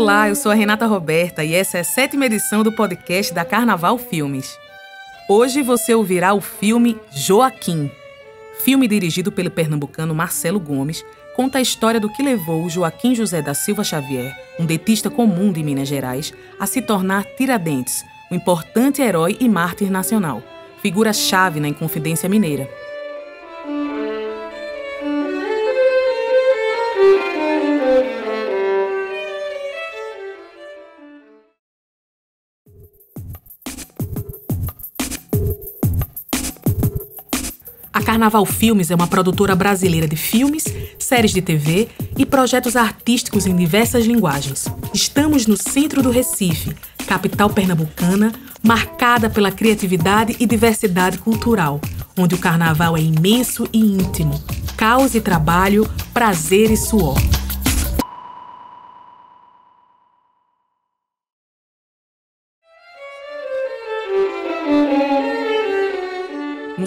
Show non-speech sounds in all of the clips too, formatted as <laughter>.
Olá, eu sou a Renata Roberta e essa é a sétima edição do podcast da Carnaval Filmes. Hoje você ouvirá o filme Joaquim. Filme dirigido pelo pernambucano Marcelo Gomes, conta a história do que levou Joaquim José da Silva Xavier, um detista comum de Minas Gerais, a se tornar Tiradentes, um importante herói e mártir nacional, figura-chave na Inconfidência Mineira. Carnaval Filmes é uma produtora brasileira de filmes, séries de TV e projetos artísticos em diversas linguagens. Estamos no centro do Recife, capital pernambucana, marcada pela criatividade e diversidade cultural, onde o carnaval é imenso e íntimo, caos e trabalho, prazer e suor.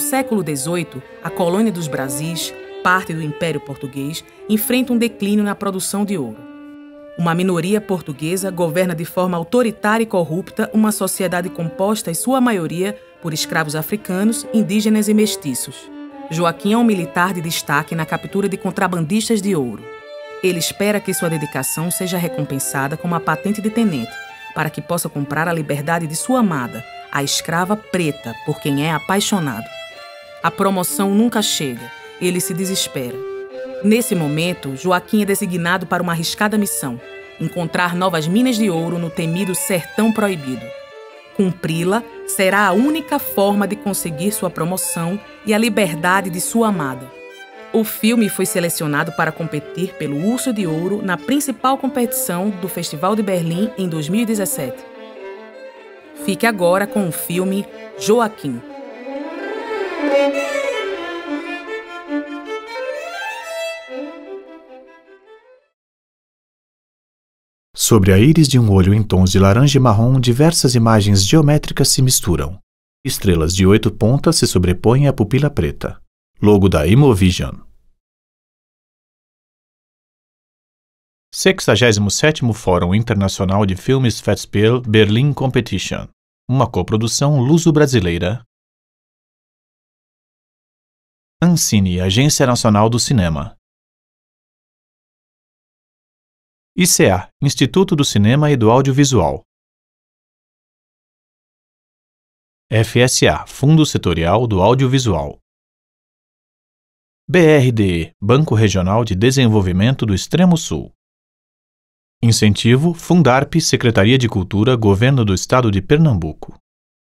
Século XVIII, a colônia dos Brasis, parte do Império Português, enfrenta um declínio na produção de ouro. Uma minoria portuguesa governa de forma autoritária e corrupta uma sociedade composta, em sua maioria, por escravos africanos, indígenas e mestiços. Joaquim é um militar de destaque na captura de contrabandistas de ouro. Ele espera que sua dedicação seja recompensada com uma patente de tenente, para que possa comprar a liberdade de sua amada, a escrava preta, por quem é apaixonado. A promoção nunca chega. Ele se desespera. Nesse momento, Joaquim é designado para uma arriscada missão: encontrar novas minas de ouro no temido Sertão Proibido. Cumpri-la será a única forma de conseguir sua promoção e a liberdade de sua amada. O filme foi selecionado para competir pelo Urso de Ouro na principal competição do Festival de Berlim em 2017. Fique agora com o filme Joaquim. Sobre a íris de um olho em tons de laranja e marrom, diversas imagens geométricas se misturam. Estrelas de oito pontas se sobrepõem à pupila preta. Logo da Imovision. 67º Fórum Internacional de Filmes Festspiel Berlin Competition. Uma coprodução luso-brasileira. Ancine, Agência Nacional do Cinema. ICA, Instituto do Cinema e do Audiovisual. FSA, Fundo Setorial do Audiovisual. BRDE, Banco Regional de Desenvolvimento do Extremo Sul. Incentivo Fundarp, Secretaria de Cultura, Governo do Estado de Pernambuco.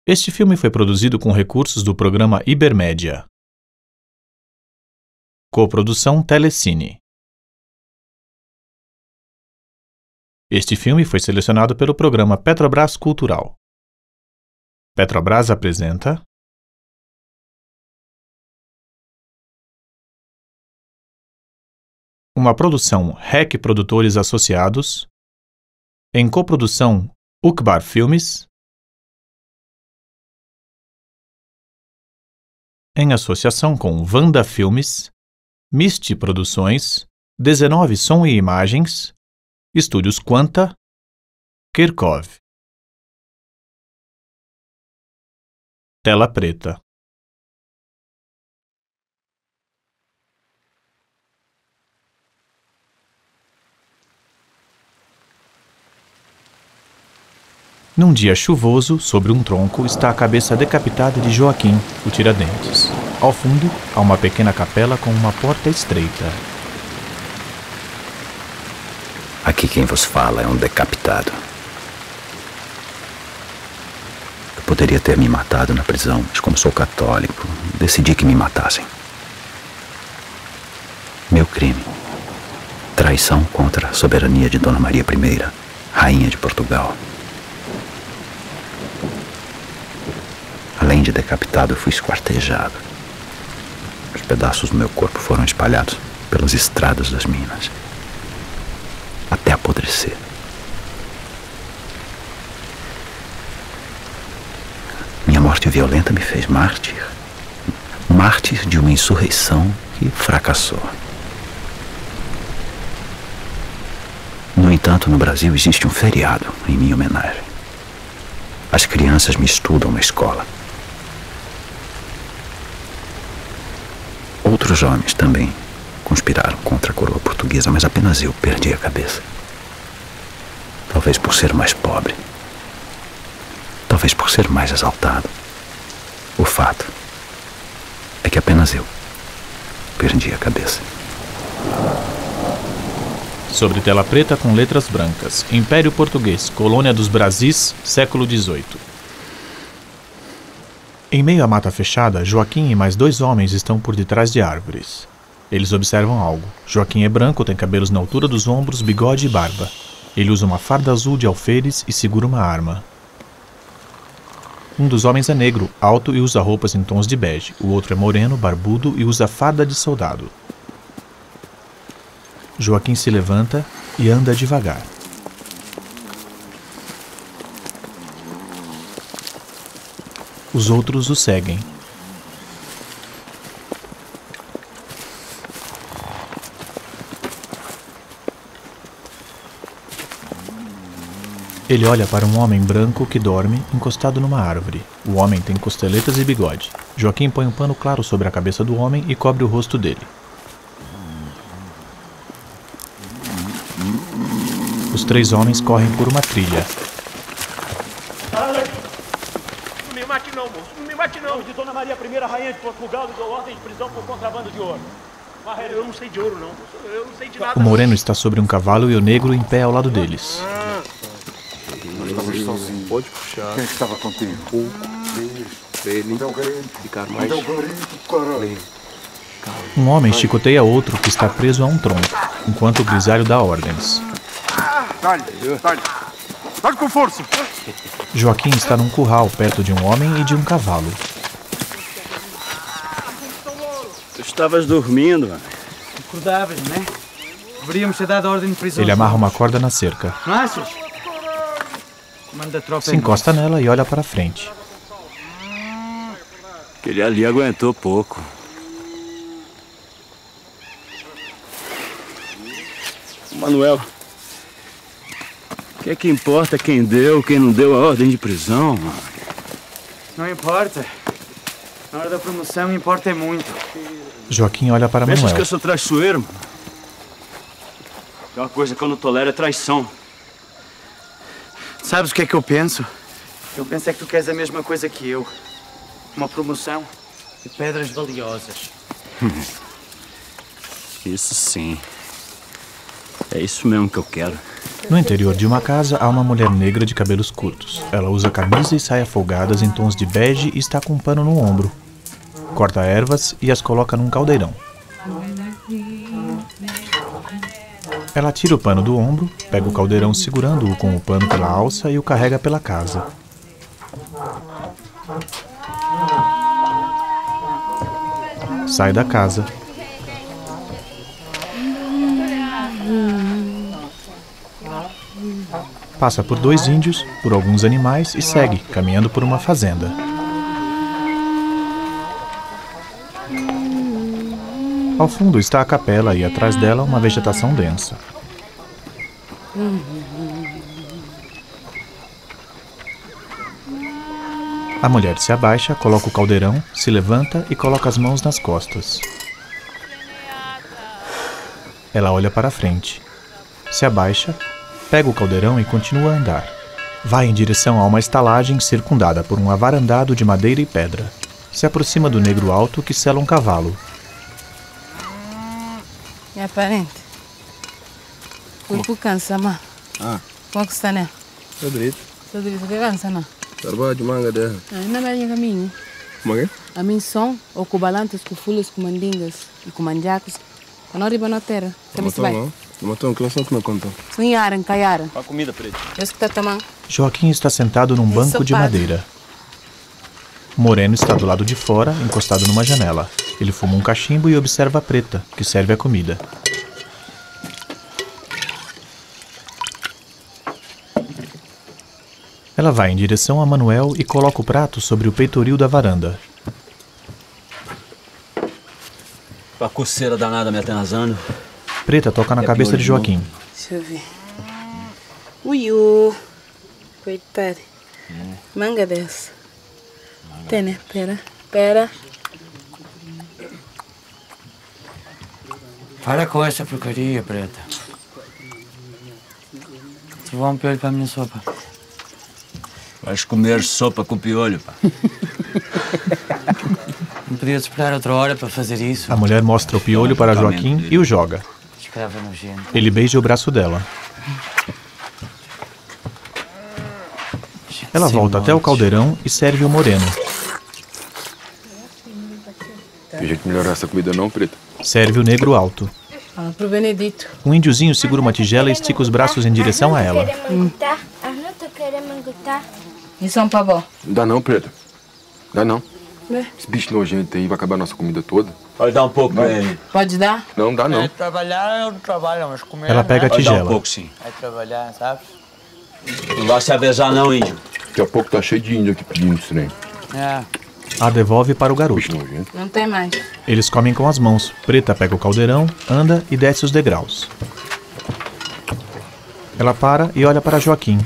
Este filme foi produzido com recursos do programa Ibermédia. Coprodução Telecine. Este filme foi selecionado pelo programa Petrobras Cultural. Petrobras apresenta. Uma produção REC Produtores Associados, em coprodução Ukbar Filmes, em associação com Vanda Filmes, Misty Produções, 19 Som e Imagens, Estúdios Quanta, Kirkov. Tela preta. Num dia chuvoso, sobre um tronco, está a cabeça decapitada de Joaquim, o Tiradentes. Ao fundo, há uma pequena capela com uma porta estreita. Aqui quem vos fala é um decapitado. Eu poderia ter me matado na prisão, mas como sou católico, decidi que me matassem. Meu crime. Traição contra a soberania de Dona Maria I, rainha de Portugal. Além de decapitado, fui esquartejado. Os pedaços do meu corpo foram espalhados pelas estradas das minas até apodrecer. Minha morte violenta me fez mártir. Mártir de uma insurreição que fracassou. No entanto, no Brasil existe um feriado em minha homenagem. As crianças me estudam na escola. Outros homens também conspiraram contra a coroa portuguesa, mas apenas eu perdi a cabeça. Talvez por ser mais pobre. Talvez por ser mais exaltado. O fato é que apenas eu perdi a cabeça. Sobre tela preta com letras brancas. Império Português, Colônia dos Brasis, século XVIII. Em meio à mata fechada, Joaquim e mais dois homens estão por detrás de árvores. Eles observam algo. Joaquim é branco, tem cabelos na altura dos ombros, bigode e barba. Ele usa uma farda azul de alferes e segura uma arma. Um dos homens é negro, alto e usa roupas em tons de bege. O outro é moreno, barbudo e usa farda de soldado. Joaquim se levanta e anda devagar. Os outros o seguem. Ele olha para um homem branco que dorme encostado numa árvore. O homem tem costeletas e bigode. Joaquim põe um pano claro sobre a cabeça do homem e cobre o rosto dele. Os três homens correm por uma trilha. Não moço. Não me mate não. De Dona Maria I, Rainha de Portugal, lhe dou ordem de prisão por contrabando de ouro. Eu não sei de ouro, não. moço. Eu não sei de nada. O moreno está sobre um cavalo e o negro em pé ao lado deles. Pode puxar. Quem é que estava contigo? Então, ficar mais Então, lento. Um homem chicoteia outro que está preso a um tronco, enquanto o grisalho dá ordens. Dá-lhe, dá-lhe. Dá-lhe com força. Joaquim está num curral perto de um homem e de um cavalo. Tu estavas dormindo, mano. Acordavas, não é? Deveríamos ter dado ordem de prisão. Ele amarra uma corda na cerca, Não achas? Comando da tropa se encosta nela e olha para frente. Aquele ali aguentou pouco. Manuel, o que é que importa quem deu, quem não deu a ordem de prisão, mano? Não importa. Na hora da promoção importa é muito. Joaquim olha para Pensas que Manuel. eu sou traiçoeiro, mano? Tem uma coisa que eu não tolero é traição. Sabes o que é que eu penso? Eu penso é que tu queres a mesma coisa que eu. Uma promoção e pedras valiosas. Isso sim. É isso mesmo que eu quero. No interior de uma casa há uma mulher negra de cabelos curtos. Ela usa camisa e saia folgadas em tons de bege e está com um pano no ombro. Corta ervas e as coloca num caldeirão. Ela tira o pano do ombro, pega o caldeirão segurando-o com o pano pela alça e o carrega pela casa. Sai da casa. Passa por dois índios, por alguns animais e segue, caminhando por uma fazenda. Ao fundo está a capela e atrás dela uma vegetação densa. A mulher se abaixa, coloca o caldeirão, se levanta e coloca as mãos nas costas. Ela olha para frente. Se abaixa, pega o caldeirão e continua a andar. Vai em direção a uma estalagem circundada por um avarandado de madeira e pedra. Se aproxima do negro alto que sela um cavalo. É parente. Corpo cansa, ma. Ah. Como que está, né? Pedrito. Tudo isso que cansa, não? Trabalho de manga dela. Ainda bem caminho. Como é que A mim são ou com balanças, com folhas, com mandingas e com manjacos. Quando arriba na terra, também se vai. Não? Tomatão, que não são que não contam. Sonharam, caiaram. A comida, preto. Eu que está tomando. Joaquim está sentado num banco de madeira. Moreno está do lado de fora, encostado numa janela. Ele fuma um cachimbo e observa a preta, que serve a comida. Ela vai em direção a Manuel e coloca o prato sobre o peitoril da varanda. A coceira danada me atenazando. Preta toca na É cabeça de. Joaquim. Deixa eu ver. Uiu. Coitado. Manga dessa. Tem, né? Pera. Pera. Para com essa porcaria, preta. Levou um piolho para a minha sopa. Vais comer sopa com piolho, pá. <laughs> Não podia esperar outra hora para fazer isso. A mulher mostra o piolho para Joaquim e o joga. Escrava nojento. Ele beija o braço dela. Ela volta até o caldeirão e serve o moreno. Tem jeito de melhorar essa comida não, preta? Serve o negro alto. Fala pro Benedito. Um índiozinho segura uma tigela e estica os braços em direção a ela. Gostar. Isso é um pavó. Não dá não, preta. Dá não. É. Esse bicho nojento aí vai acabar a nossa comida toda. Pode dar um pouco pra ele. Pode dar? Não, dá não. trabalhar, eu não trabalho, mas comer. Ela pega a Pode dar um tigela. pouco, sim. Vai trabalhar, sabe? Não vai se avesar não, índio. Daqui a pouco tá cheio de índio aqui pedindo esse trem. É. A devolve para o garoto. Não tem mais. Eles comem com as mãos. Preta pega o caldeirão, anda e desce os degraus. Ela para e olha para Joaquim.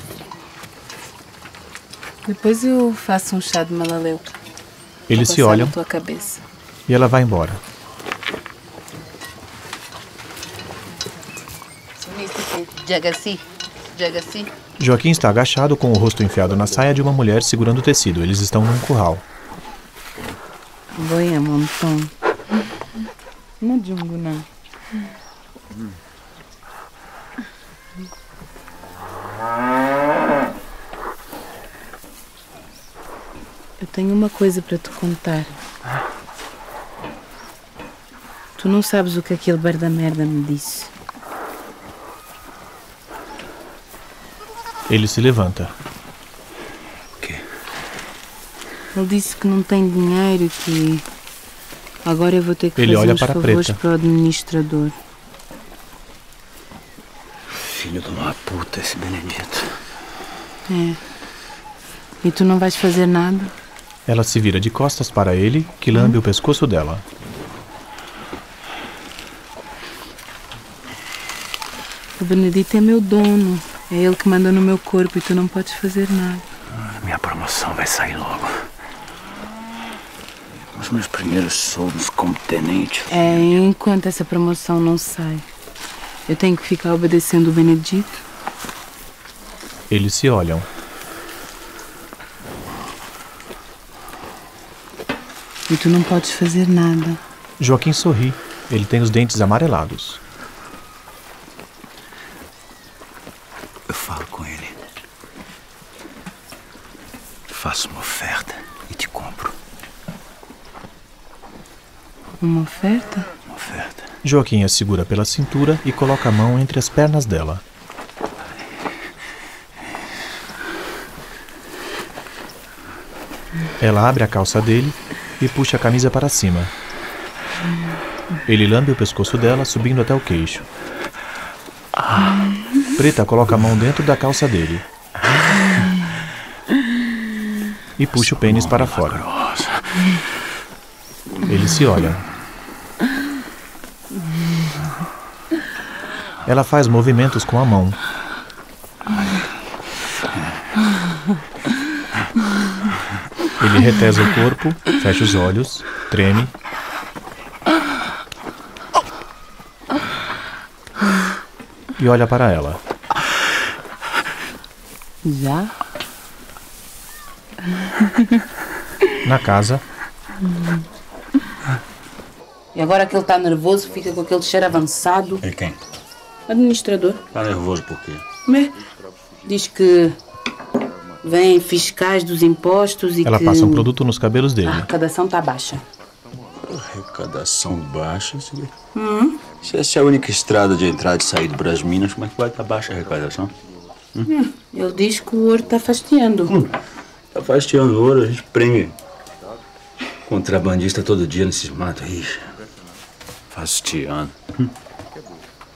Depois eu faço um chá de malaleu. Eles se olham na tua cabeça. E ela vai embora. Joaquim está agachado com o rosto enfiado na saia de uma mulher segurando o tecido. Eles estão num curral. Voy a montón. Não. Eu tenho uma coisa para te contar. Tu não sabes o que aquele bar da merda me disse. Ele se levanta. Ele disse que não tem dinheiro e que agora eu vou ter que Ele fazer olha uns para a favores para o administrador. Filho de uma puta, esse Benedito. É. E tu não vais fazer nada? Ela se vira de costas para ele, que lambe o pescoço dela. O Benedito é meu dono. É ele que manda no meu corpo e tu não podes fazer nada. Minha promoção vai sair logo. Os meus primeiros soldos como tenente. É, enquanto essa promoção não sai, eu tenho que ficar obedecendo o Benedito. Eles se olham. E tu não podes fazer nada. Joaquim sorri. Ele tem os dentes amarelados. Eu falo com ele. Faço uma oferta e te compro. Uma oferta? Uma oferta. Joaquim a segura pela cintura e coloca a mão entre as pernas dela. Ela abre a calça dele e puxa a camisa para cima. Ele lambe o pescoço dela, subindo até o queixo. Preta coloca a mão dentro da calça dele e puxa o pênis para fora. Eles se olham. Ela faz movimentos com a mão. Ele retesa o corpo, fecha os olhos, treme. E olha para ela. Já? Na casa, E agora que ele está nervoso, fica com aquele cheiro avançado. E quem? Administrador. Tá nervoso por quê? Né? Diz que vêm fiscais dos impostos e ela que passa um produto nos cabelos a dele. arrecadação está baixa. Arrecadação baixa. Se... Hum? se essa é a única estrada de entrada e saída para as minas, como é que vai estar baixa a arrecadação? Hum, Ele diz que o ouro está fastiando. Tá fastiando ouro, a gente prende contrabandista todo dia nesses matos aí. Fastiando.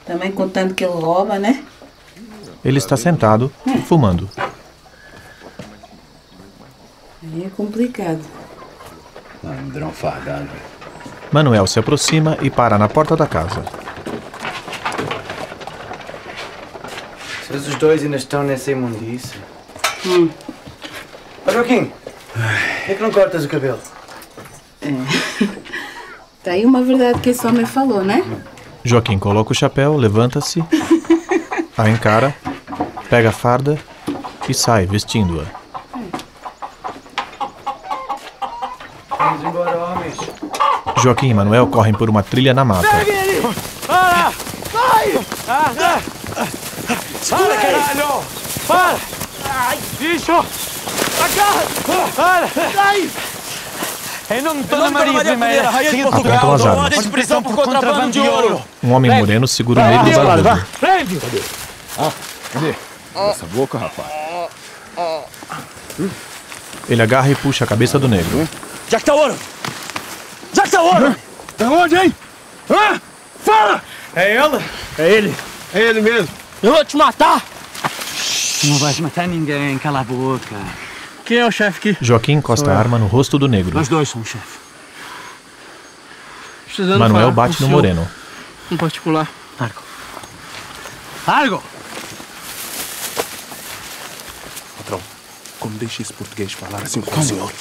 Também contando que ele rouba, né? Ele está sentado, fumando. Aí é complicado. Ladrão fardado. Manuel se aproxima e para na porta da casa. Mas os dois ainda estão nessa imundice. Hum. Ó, Joaquim, por que, é que não cortas o cabelo? <laughs> Tá aí uma verdade que esse homem falou, né? Joaquim coloca o chapéu, levanta-se, a encara, pega a farda e sai vestindo-a. Vamos embora, homens. Joaquim e Manuel correm por uma trilha na mata. Para! Vai! Ah, ah. Para, caralho! Para! Ai, bicho! Agarra! Para! Sai! Em nome de Dona Maria Primeira, Rainha de Portugal, armas. ordem de prisão por contrabando de ouro! Um homem moreno segura o negro barbudo. Prende! Cadê? Essa boca, rapaz. Ele agarra e puxa a cabeça do negro. Já que tá ouro! Já que tá ouro! Tá onde, hein? Hã? Fala! É ela? É ele. É ele mesmo. Eu vou te matar! Não vais matar ninguém, cala a boca. Quem é o chefe aqui? Joaquim encosta a arma no rosto do negro. Nós dois somos chefe. Precisando Manuel falar bate com no moreno. Um particular. Largo. Largo! Patrão, como deixa esse português falar assim com o senhor?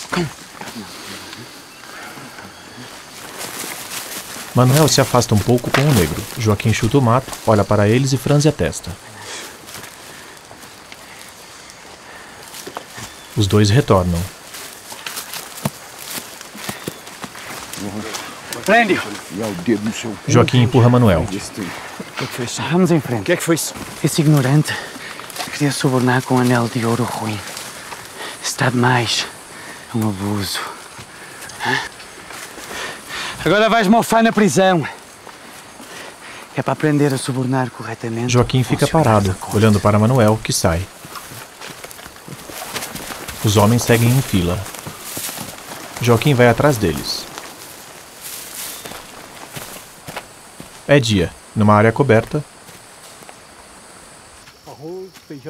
Manuel se afasta um pouco com o negro. Joaquim chuta o mato, olha para eles e franze a testa. Os dois retornam. E cu. Joaquim empurra Manuel. O que que foi isso? Vamos em frente. O que é que foi isso? Esse ignorante queria subornar com um anel de ouro ruim. Está demais. É um abuso. Hã? Agora vais mofar na prisão. É para aprender a subornar corretamente. Joaquim fica parado, olhando para Manuel, que sai. Os homens seguem em fila. Joaquim vai atrás deles. É dia. Numa área coberta,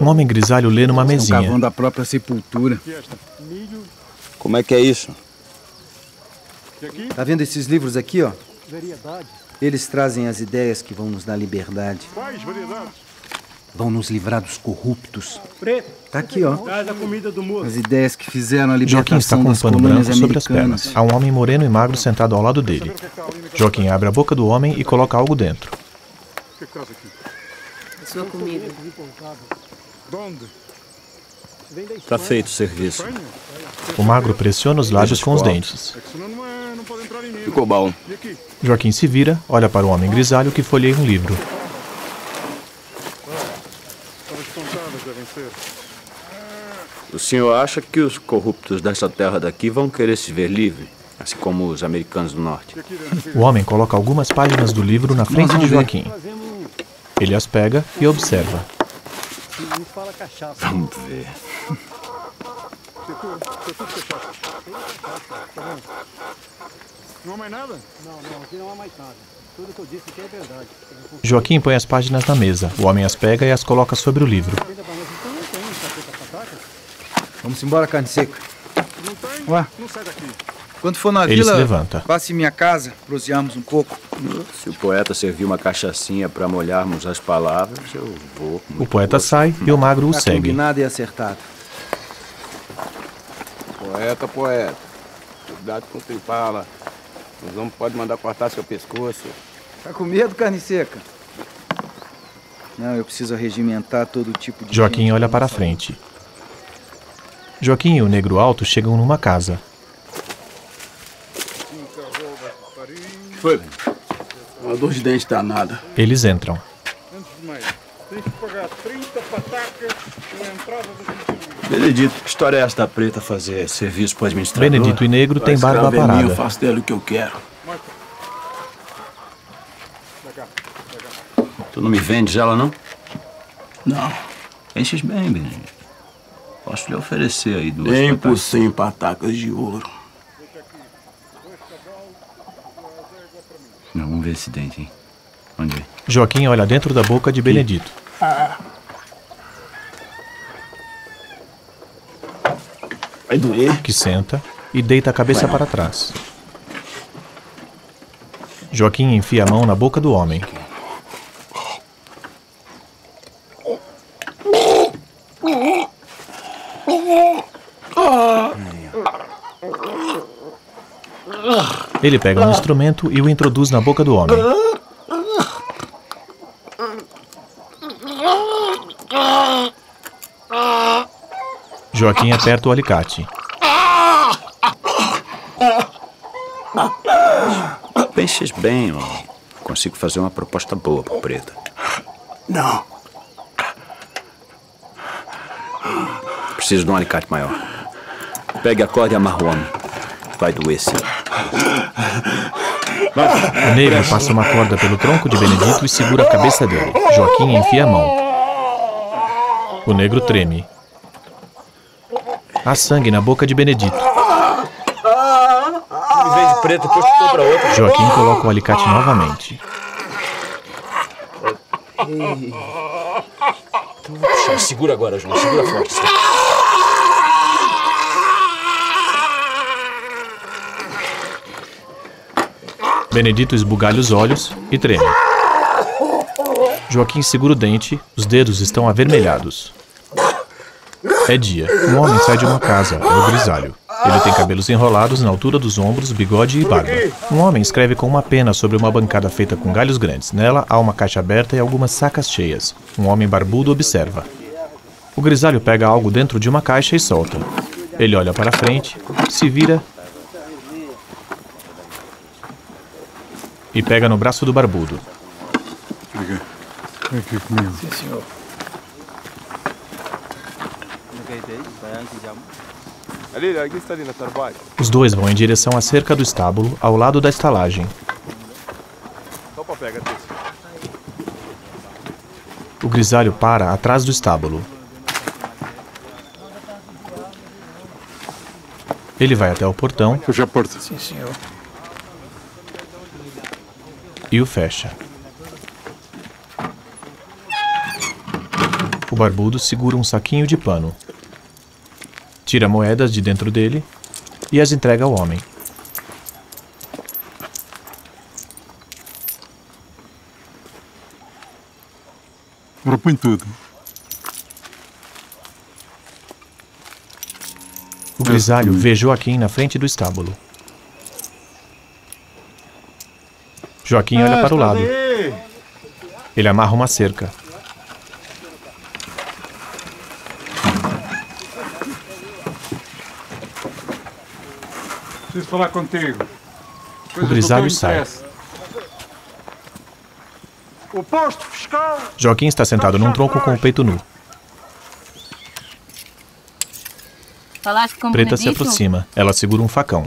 um homem grisalho lê numa mesinha. cavando a própria sepultura. Como é que é isso? Tá vendo esses livros aqui, ó? Eles trazem as ideias que vão nos dar liberdade. Quais variedades? Vão nos livrar dos corruptos. Preto. Tá aqui, ó. Traz a comida do moço. As ideias que fizeram a Joaquim está libertação com um pano branco sobre as pernas. Há um homem moreno e magro sentado ao lado dele. Joaquim abre a boca do homem e coloca algo dentro. O que, que traz aqui? Sua comida. De onde? Tá feito o serviço. O magro pressiona os lábios com os dentes. Ficou bom. E aqui? Joaquim se vira, olha para o homem grisalho que folheia um livro. O senhor acha que os corruptos dessa terra daqui vão querer se ver livre? Assim como os americanos do norte. O homem coloca algumas páginas do livro na frente de Joaquim. Ele as pega e observa. Me fala cachaça. Vamos ver. Você tudo, você tudo cachaça. Tá vendo? Não há mais nada? Não, não, aqui não há mais nada. Tudo que eu disse aqui é verdade. Joaquim põe as páginas na mesa. O homem as pega e as coloca sobre o livro. Vamos embora, carne seca. Não tem? Ué? Não sai daqui. Quando for na Ele vila, se levanta. passe em minha casa, proseamos um pouco. Se o poeta serviu uma cachaçinha para molharmos as palavras, eu vou. O poeta sai e o magro o Tá segue. combinado e acertado. Poeta, poeta. Cuidado com o que fala. Os homens podem mandar cortar seu pescoço. Tá com medo, carne seca? Não, eu preciso regimentar todo tipo de. Joaquim gente olha para não frente. Joaquim e o negro alto chegam numa casa. Foi. Uma dor de dente danada. Eles entram. Antes de mais, tem que pagar 30 patacas na entrada do Benedito, que história é essa da preta fazer serviço pro administrador? Benedito e negro têm Vai, barba minha, parada. Eu faço dela o que eu quero. Tu não me vendes ela, não? Não. Enches bem, Benedito. Posso lhe oferecer aí duas Nem patacas. por cem patacas de ouro. Não, vamos ver esse dente, hein? Onde é? Joaquim olha dentro da boca de Benedito. Vai doer. que senta e deita a cabeça para trás. Joaquim enfia a mão na boca do homem. Ele pega um instrumento e o introduz na boca do homem. Joaquim aperta o alicate. Penses bem, ó. Consigo fazer uma proposta boa pro Preta. Não. Preciso de um alicate maior. Pegue a corda e amarra o homem. Vai doer sim. O negro passa uma corda pelo tronco de Benedito e segura a cabeça dele. Joaquim enfia a mão. O negro treme. Há sangue na boca de Benedito. Em vez de preto, depois tu compra outra. Joaquim coloca o alicate novamente. Então. Segura agora, João. Segura forte. Benedito esbugalha os olhos e treme. Joaquim segura o dente, os dedos estão avermelhados. É dia. Um homem sai de uma casa, é o grisalho. Ele tem cabelos enrolados na altura dos ombros, bigode e barba. Um homem escreve com uma pena sobre uma bancada feita com galhos grandes. Nela há uma caixa aberta e algumas sacas cheias. Um homem barbudo observa. O grisalho pega algo dentro de uma caixa e solta. Ele olha para frente, se vira e pega no braço do barbudo. Aqui. Aqui comigo. Sim, senhor. Os dois vão em direção à cerca do estábulo, ao lado da estalagem. O grisalho para atrás do estábulo. Ele vai até o portão Fecha a porta. Sim, senhor. E o fecha. O barbudo segura um saquinho de pano. Tira moedas de dentro dele e as entrega ao homem. Agora põe tudo. O grisalho vê Joaquim na frente do estábulo. Joaquim olha para o lado. Ele amarra uma cerca. Preciso falar contigo. O grisalho sai. O posto fiscal. Joaquim está sentado num tronco com o peito nu. Falaste com o Preta se aproxima. Ela segura um facão.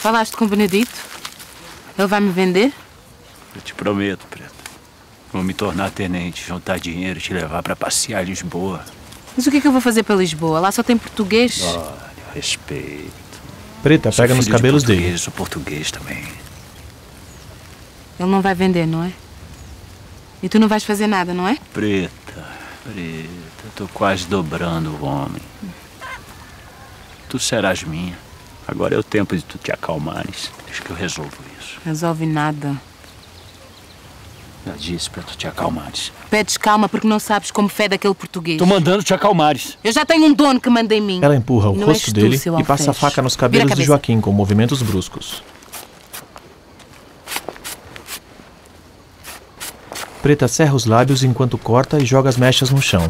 Falaste com o Benedito? Ele vai me vender? Eu te prometo, Preta. Vou me tornar tenente, juntar dinheiro e te levar para passear Lisboa. Mas o que é que eu vou fazer para Lisboa? Lá só tem português. Olha, respeito. Preta pega nos filho de cabelos dele. português, Sou português também. Ele não vai vender, não é? E tu não vais fazer nada, não é? Preta, preta, tô quase dobrando o homem. Tu serás minha. Agora é o tempo de tu te acalmares. Deixa que eu resolvo isso. Resolve nada. Já disse pra tu te acalmares. Pedes calma porque não sabes como fede aquele português. Tô mandando te acalmares. Eu já tenho um dono que manda em mim. Ela empurra o Não rosto tu, dele seu e passa a faca nos cabelos de. Joaquim com movimentos bruscos. Preta cerra os lábios enquanto corta e joga as mechas no chão.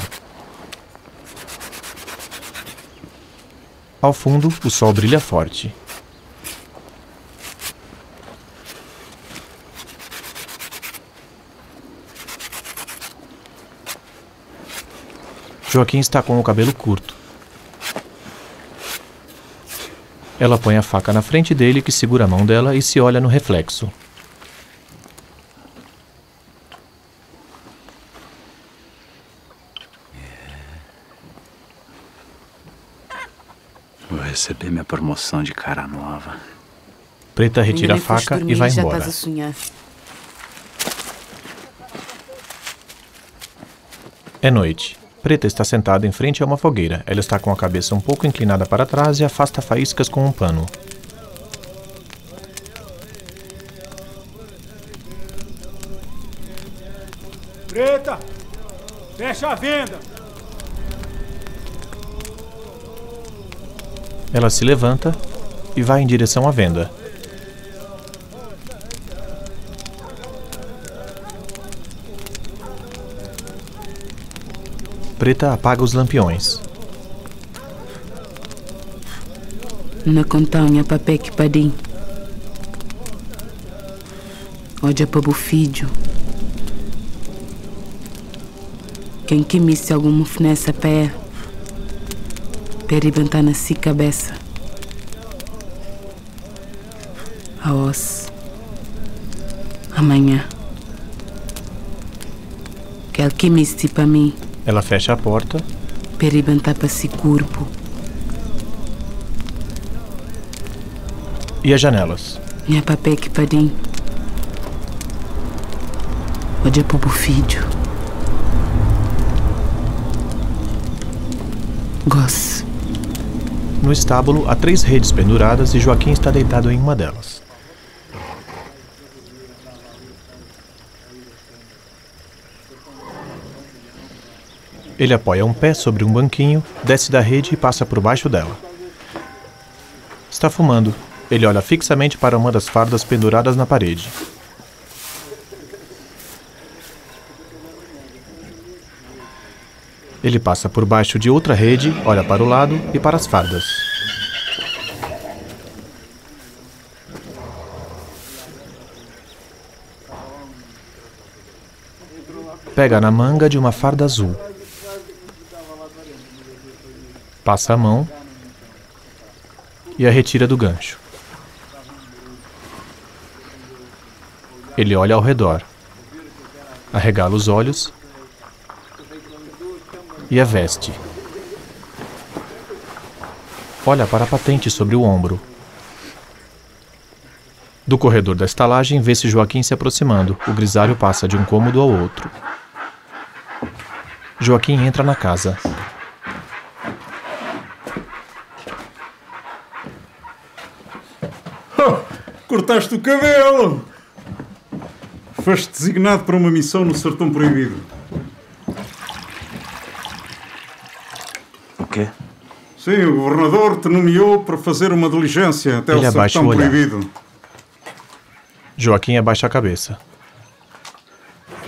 Ao fundo, o sol brilha forte. Joaquim está com o cabelo curto. Ela põe a faca na frente dele, que segura a mão dela e se olha no reflexo. Vou receber minha promoção de cara nova. Preta retira a faca e dormir vai já embora. sonhar. É noite. Preta está sentada em frente a uma fogueira. Ela está com a cabeça um pouco inclinada para trás e afasta faíscas com um pano. Preta! Fecha a venda! Ela se levanta e vai em direção à venda. Preta apaga os lampiões. Na contanha que padim. Olha para o filho. Quem que me se alguma nessa pé? Peribentar na si cabeça. A os. Amanhã. Que alquimiste para mim. Ela fecha a porta. Peribentar para si corpo. E as janelas? Minha papel que padim. Olha para o filho. Gosto. No estábulo há três redes penduradas e Joaquim está deitado em uma delas. Ele apoia um pé sobre um banquinho, desce da rede e passa por baixo dela. Está fumando. Ele olha fixamente para uma das fardas penduradas na parede. Ele passa por baixo de outra rede, olha para o lado e para as fardas. Pega na manga de uma farda azul. Passa a mão e a retira do gancho. Ele olha ao redor, arregala os olhos e a veste. Olha para a patente sobre o ombro. Do corredor da estalagem vê-se Joaquim se aproximando. O grisalho passa de um cômodo ao outro. Joaquim entra na casa. Cortaste o cabelo! Foste designado para uma missão no Sertão Proibido. Quê? Sim, o governador te nomeou para fazer uma diligência até Ele o Sertão o. Proibido. Joaquim abaixa a cabeça.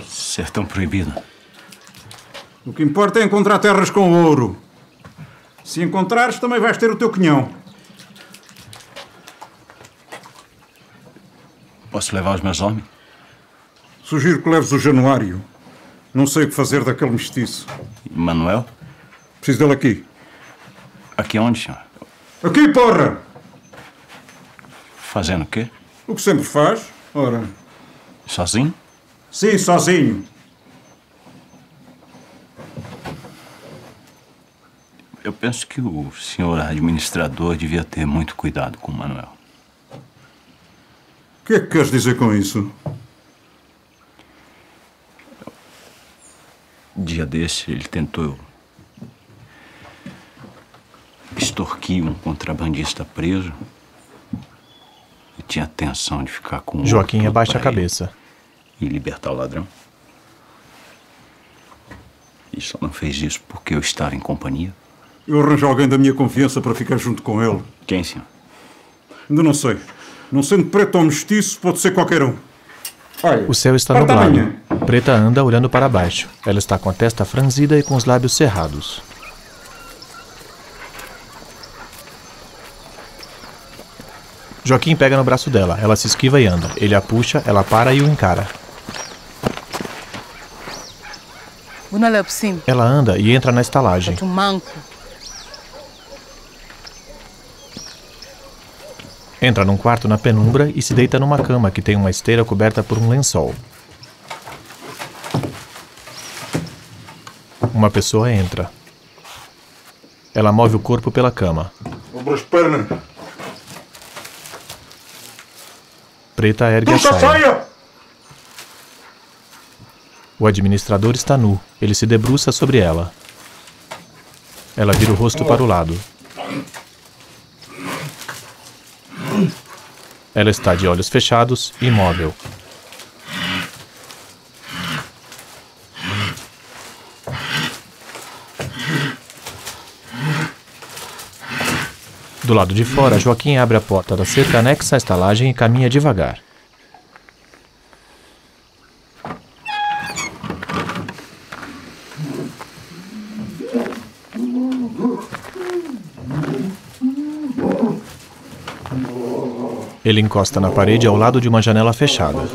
Sertão proibido. O que importa é encontrar terras com ouro. Se encontrares, também vais ter o teu quinhão. Posso levar os meus homens? Sugiro que leves o Januário. Não sei o que fazer daquele mestiço. Manuel? Preciso dele aqui. Aqui onde, senhor? Aqui, porra! Fazendo o quê? O que sempre faz. Ora. Sozinho? Sim, sozinho. Eu penso que o senhor administrador devia ter muito cuidado com o Manuel. O que é que queres dizer com isso? Dia desse, ele tentou extorquir um contrabandista preso e tinha a intenção de ficar com o Joaquim abaixa a cabeça. e libertar o ladrão. E só não fez isso porque eu estava em companhia. Eu arranjo alguém da minha confiança para ficar junto com ele. Quem, senhor? Ainda não sei. Não sendo preto ou mestiço, pode ser qualquer um. Olha, O céu está nublado. Preta anda olhando para baixo. Ela está com a testa franzida e com os lábios cerrados. Joaquim pega no braço dela. Ela se esquiva e anda. Ele a puxa, ela para e o encara. Ela anda e entra na estalagem. Entra num quarto na penumbra e se deita numa cama que tem uma esteira coberta por um lençol. Uma pessoa entra. Ela move o corpo pela cama. Abre as pernas. Preta ergue Puxa a saia. saia! O administrador está nu. Ele se debruça sobre ela. Ela vira o rosto para o lado. Ela está de olhos fechados, imóvel. Do Do lado de fora, Joaquim abre a porta da cerca anexa à estalagem e caminha devagar. Ele encosta na parede ao lado de uma janela fechada.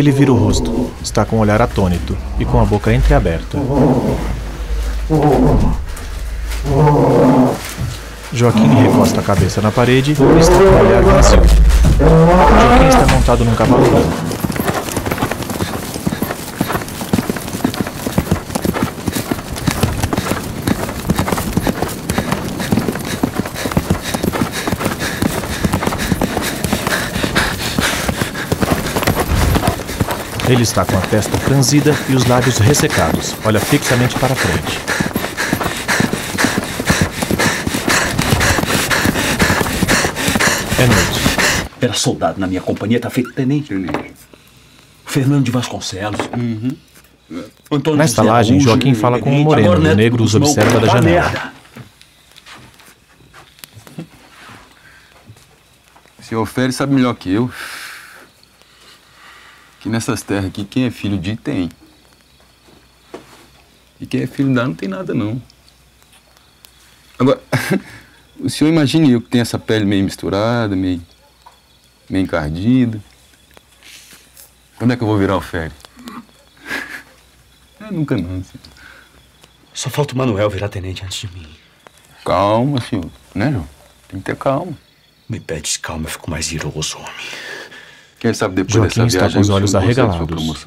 Ele vira o rosto, está com o olhar atônito e com a boca entreaberta. Joaquim recosta a cabeça na parede e está com o olhar vazio. Joaquim está montado num cavalo branco. Ele está com a testa franzida e os lábios ressecados. Olha fixamente para frente. É noite. Era soldado na minha companhia, tá feito tenente. Tenente. Fernando de Vasconcelos. Uhum. Antônio Na estalagem, Joaquim fala com o moreno Agora, e o negro os observa da janela. merda. O senhor Félix sabe melhor que eu que nessas terras aqui, quem é filho de tem. E quem é filho da não tem nada, não. Agora, <laughs> o senhor imagine eu que tenho essa pele meio misturada, meio, meio encardida. Quando é que eu vou virar o Félix? <laughs> É, nunca não, senhor. Só falta o Manuel virar tenente antes de mim. Calma, senhor. Né, João? Tem que ter calma. Me pede calma, eu fico mais iroso, homem. Quem sabe depois Joaquim dessa está viagem com os olhos arregalados.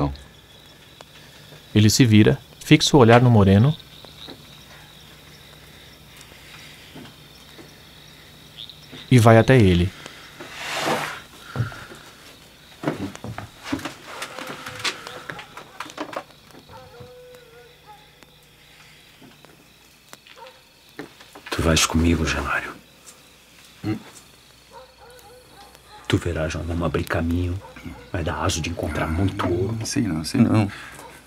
Ele se vira, fixa o olhar no moreno e vai até ele. Tu vais comigo, Januário. Tu verás, nós vamos abrir caminho. Vai dar aso de encontrar muito ouro. Não sei não, sei não.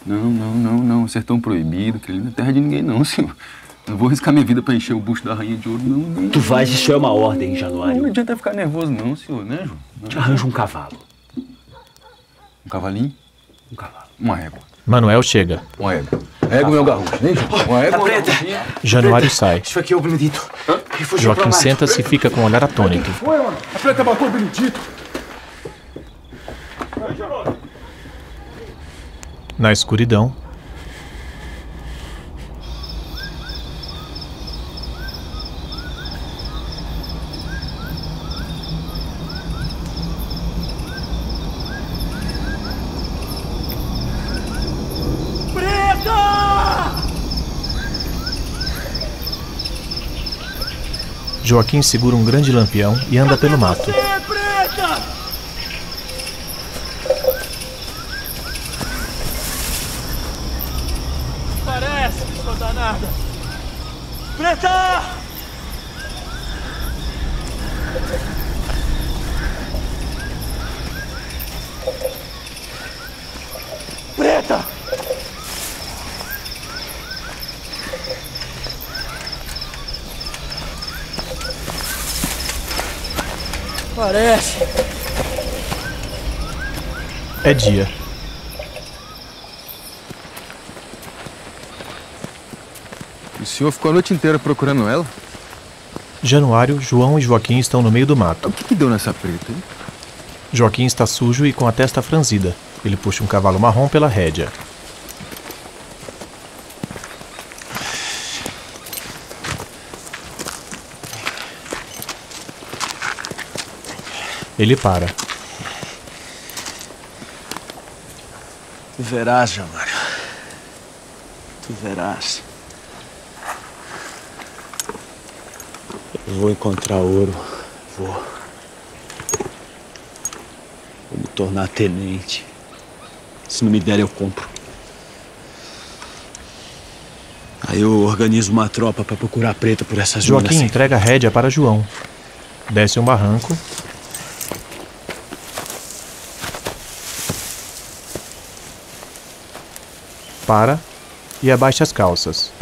Não, não, não, não. Sertão proibido, que ali não é terra de ninguém, não, senhor. Não vou arriscar minha vida pra encher o bucho da rainha de ouro, não. não. Tu vais, isso é uma ordem, Januário. Não adianta ficar nervoso, não, senhor, né, João? Não. Te arranjo um cavalo. Um cavalinho? Um cavalo. Uma égua. Manuel chega. Uma égua. Égua, meu garrucho, né, João? Uma égua, Tá uma preta. Januário sai. Isso aqui é o Benedito. Ele pra Joaquim senta-se e fica com o olhar atônito. Foi, mano. A matou o Benedito. Na escuridão, Joaquim segura um grande lampião e anda pelo mato. É dia. O senhor ficou a noite inteira procurando ela? Januário, João e Joaquim estão no meio do mato. O que, que deu nessa preta, hein? Joaquim está sujo e com a testa franzida. Ele puxa um cavalo marrom pela rédea. Ele para. Verás, Januário. Tu verás. Eu vou encontrar ouro. Vou. Vou me tornar tenente. Se não me der, eu compro. Aí eu organizo uma tropa pra procurar preta por essas Joaquim minas. entrega a rédea para João. Desce um barranco. Para e abaixa as calças.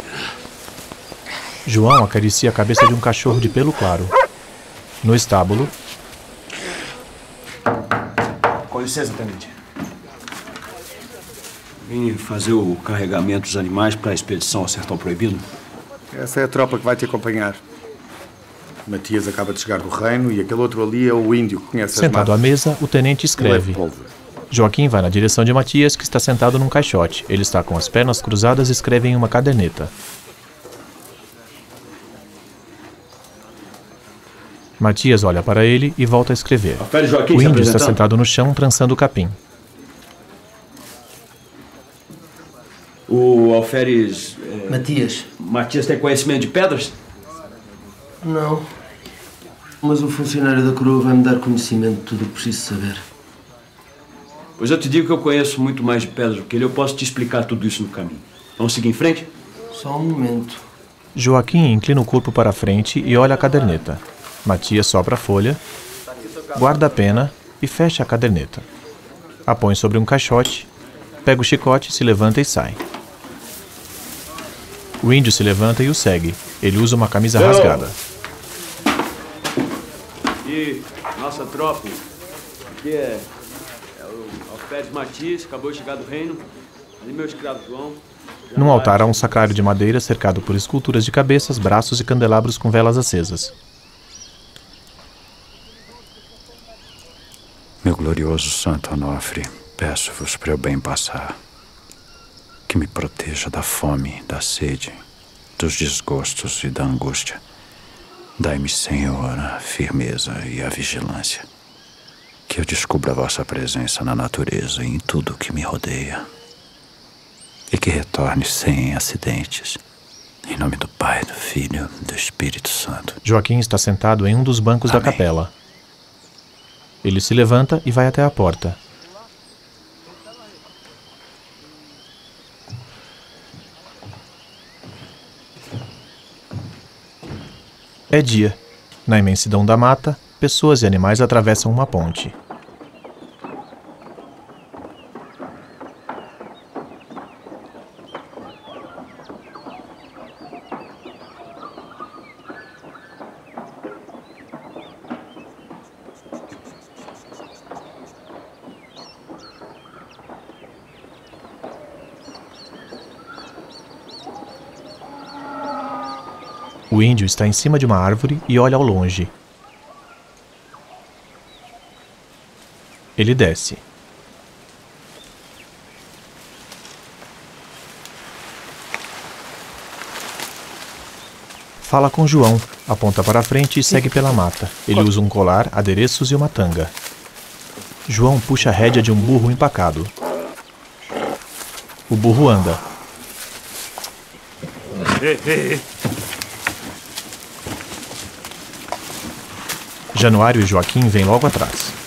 João acaricia a cabeça de um cachorro de pelo claro. No estábulo, Com licença, tenente. Vim fazer o carregamento dos animais para a expedição ao Sertão Proibido. Essa é a tropa que vai te acompanhar. Matias acaba de chegar do reino e aquele outro ali é o índio que conhece sentado à mesa, o tenente escreve. É pólvora. Joaquim vai na direção de Matias, que está sentado num caixote. Ele está com as pernas cruzadas e escreve em uma caderneta. Matias olha para ele e volta a escrever. Joaquim O se índio está sentado no chão, trançando o capim. O alferes. é, Matias. Matias tem conhecimento de pedras? Não. Mas o funcionário da coroa vai me dar conhecimento de tudo o que preciso saber. Pois eu te digo que eu conheço muito mais de pedras do que ele. Eu posso te explicar tudo isso no caminho. Vamos seguir em frente? Só um momento. Joaquim inclina o corpo para a frente e olha a caderneta. Matias sopra a folha, guarda a pena e fecha a caderneta. A põe sobre um caixote, pega o chicote, se levanta e sai. O índio se levanta e o segue. Ele usa uma camisa Eu. rasgada. E nossa tropa. Aqui é, é o alferes Matias, acabou de chegar do reino. Ali meu escravo João. Num altar há um sacrário de madeira cercado por esculturas de cabeças, braços e candelabros com velas acesas. Meu glorioso Santo Onofre, peço-vos para eu bem passar. Que me proteja da fome, da sede, dos desgostos e da angústia. Dai-me, Senhor, a firmeza e a vigilância. Que eu descubra a vossa presença na natureza e em tudo que me rodeia. E que retorne sem acidentes. Em nome do Pai, do Filho e do Espírito Santo. Joaquim está sentado em um dos bancos da capela. Ele se levanta e vai até a porta. É dia. Na imensidão da mata, pessoas e animais atravessam uma ponte. O índio está em cima de uma árvore e olha ao longe. Ele desce. Fala com João, aponta para frente e segue pela mata. Ele usa um colar, adereços e uma tanga. João puxa a rédea de um burro empacado. O burro anda. Januário e Joaquim vêm logo atrás.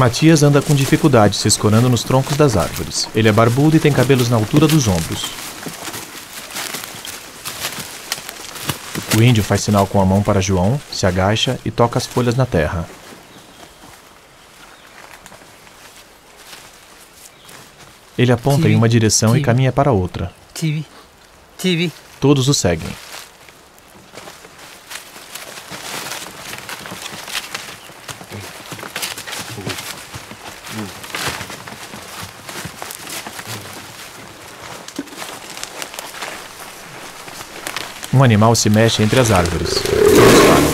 Matias anda com dificuldade, se escorando nos troncos das árvores. Ele é barbudo e tem cabelos na altura dos ombros. O índio faz sinal com a mão para João, se agacha e toca as folhas na terra. Ele aponta em uma direção e caminha para outra. Todos o seguem. Um animal se mexe entre as árvores. Todos param.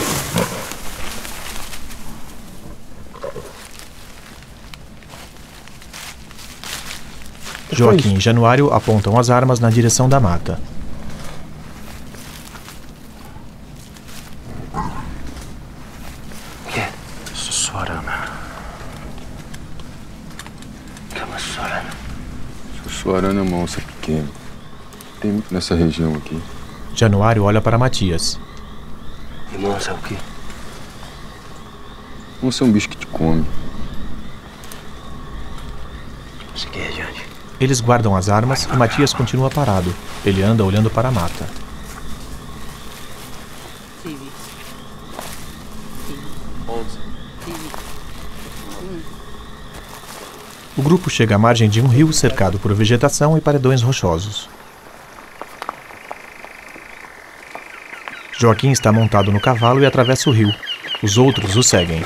Joaquim e Januário apontam as armas na direção da mata. Sussuarana. É uma onça pequena. Tem muito nessa região aqui. Januário olha para Matias. E moça, o quê? Onça é um bicho que te come. Segui adiante. Eles guardam as armas e Matias continua parado. Ele anda olhando para a mata. O grupo chega à margem de um rio cercado por vegetação e paredões rochosos. Joaquim está montado no cavalo e atravessa o rio. Os outros o seguem.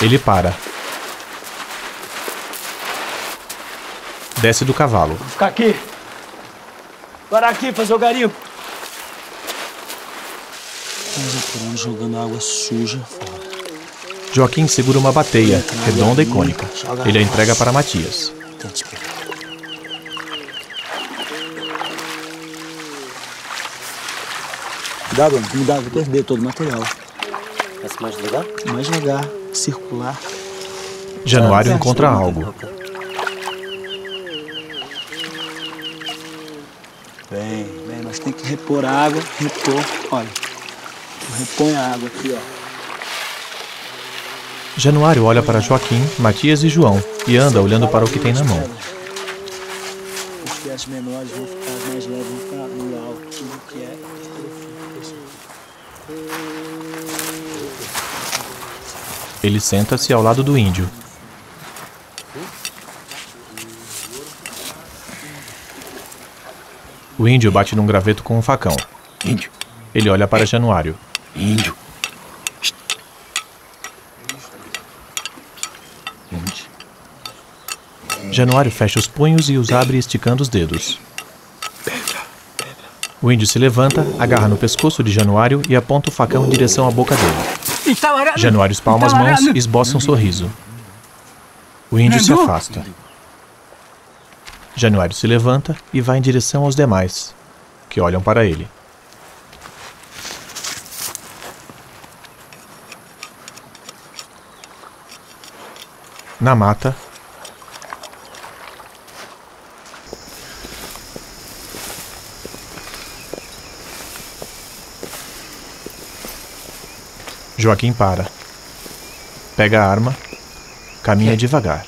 Ele para. Desce do cavalo. Vou ficar aqui. Parar aqui, fazer o garimpo. Jogando água suja fora. Joaquim segura uma bateia, redonda e cônica. Ele a entrega para Matias. Mano. Cuidado, vou perder todo o material. Desce mais devagar? Mais devagar, circular. Januário encontra algo. Bem, bem, mas tem que repor a água, repor. Olha, repõe a água aqui, ó. Januário olha para Joaquim, Matias e João e anda olhando para o que tem na mão. Porque as menores vão ficar mais leves, Ele senta-se ao lado do índio. O índio bate num graveto com um facão. Índio. Ele olha para Januário. Índio. Januário fecha os punhos e os abre esticando os dedos. O índio se levanta, agarra no pescoço de Januário e aponta o facão em direção à boca dele. Januário espalma as mãos e esboça um sorriso. O índio se afasta. Januário se levanta e vai em direção aos demais, que olham para ele. Na mata, Joaquim para. Pega a arma, caminha devagar.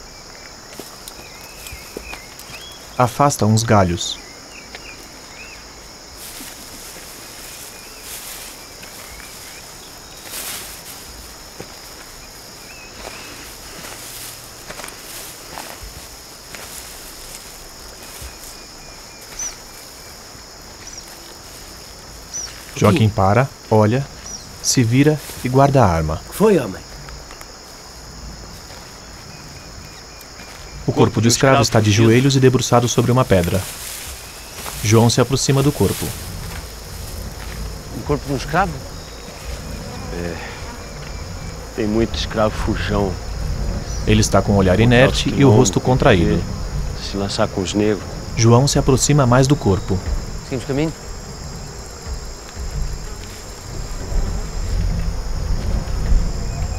Afasta uns galhos. Joaquim para, olha, se vira e guarda a arma. Foi, homem. O corpo do escravo está de joelhos e debruçado sobre uma pedra. João se aproxima do corpo. Um corpo de um escravo? É. Tem muito escravo fujão. Ele está com o olhar inerte e o rosto contraído. Se lançar com os negros. João se aproxima mais do corpo. Seguimos caminho?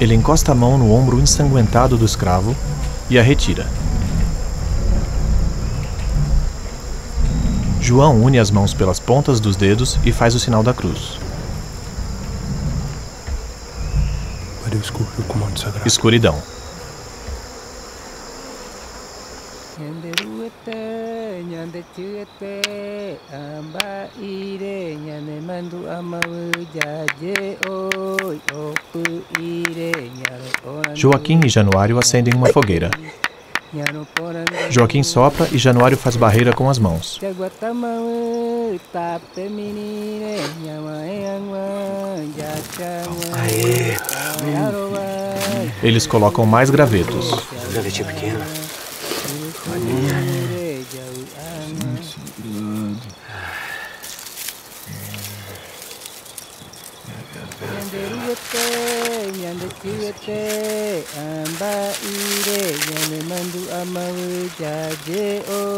Ele encosta a mão no ombro ensanguentado do escravo e a retira. João une as mãos pelas pontas dos dedos e faz o sinal da cruz. Para eu descobrir o comando sagrado. Escuridão. Joaquim e Januário acendem uma fogueira. Joaquim sopra e Januário faz barreira com as mãos. Eles colocam mais gravetos. Gravetinho pequeno.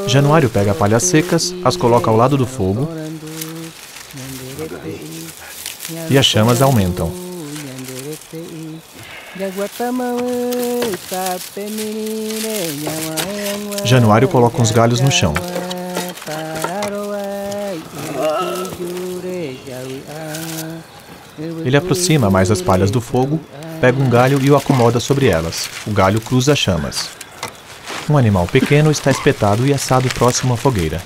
Januário pega palhas secas, as coloca ao lado do fogo e as chamas aumentam. Januário coloca uns galhos no chão. Ele aproxima mais as palhas do fogo, pega um galho e o acomoda sobre elas. O galho cruza as chamas. Um animal pequeno está espetado e assado próximo à fogueira.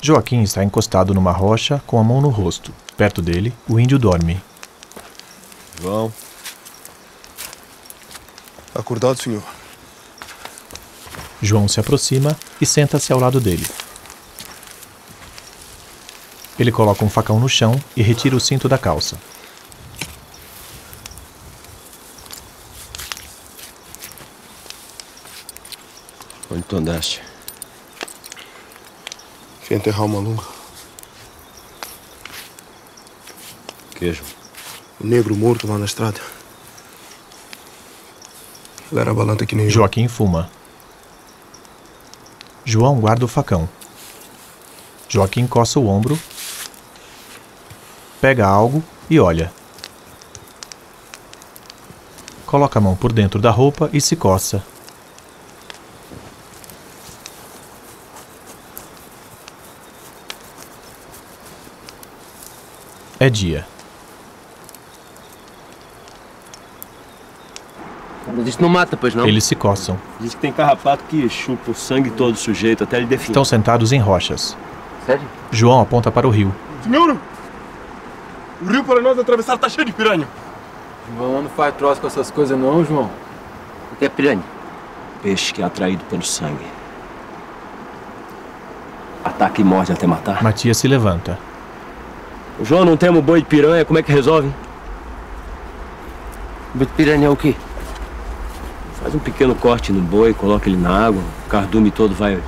Joaquim está encostado numa rocha com a mão no rosto. Perto dele, o índio dorme. João. Acordado, senhor. João se aproxima e senta-se ao lado dele. Ele coloca um facão no chão e retira o cinto da calça. Onde tu andaste? Fui enterrar uma lunga. Queijo. O negro morto lá na estrada. Ele era balanta que nem eu. Joaquim fuma. João guarda o facão. Joaquim coça o ombro, pega algo e olha. Coloca a mão por dentro da roupa e se coça. É dia. Mas isto não mata, pois não? Eles se coçam. Diz que tem carrapato que chupa o sangue todo do sujeito até ele definir. Estão sentados em rochas. Sério? João aponta para o rio. Senhor! O rio para nós atravessar tá cheio de piranha. João não faz troço com essas coisas não, João. O que é piranha? Peixe que é atraído pelo sangue. Ataca e morde até matar. Matias se levanta. O João não tem um boi de piranha, como é que resolve? Boi de piranha é o quê? Faz um pequeno corte no boi, coloca ele na água, o cardume todo vai,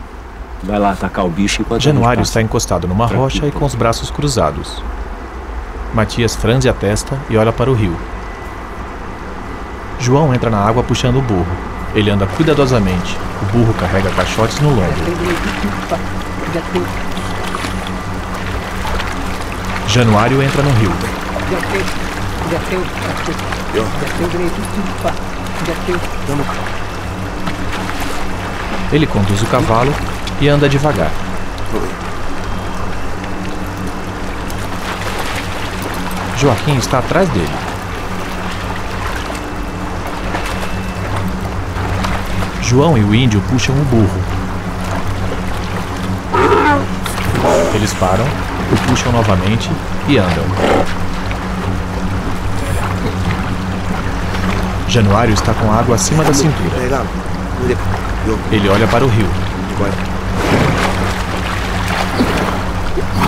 vai lá atacar o bicho enquanto Januário está encostado numa Tranquilo. rocha e com os braços cruzados. Matias franze a testa e olha para o rio. João entra na água puxando o burro. Ele anda cuidadosamente. O burro carrega caixotes no lombo. Januário entra no rio. Ele conduz o cavalo e anda devagar. Joaquim está atrás dele. João e o índio puxam o burro. Eles param, o puxam novamente e andam. Januário está com água acima da cintura. Ele olha para o rio.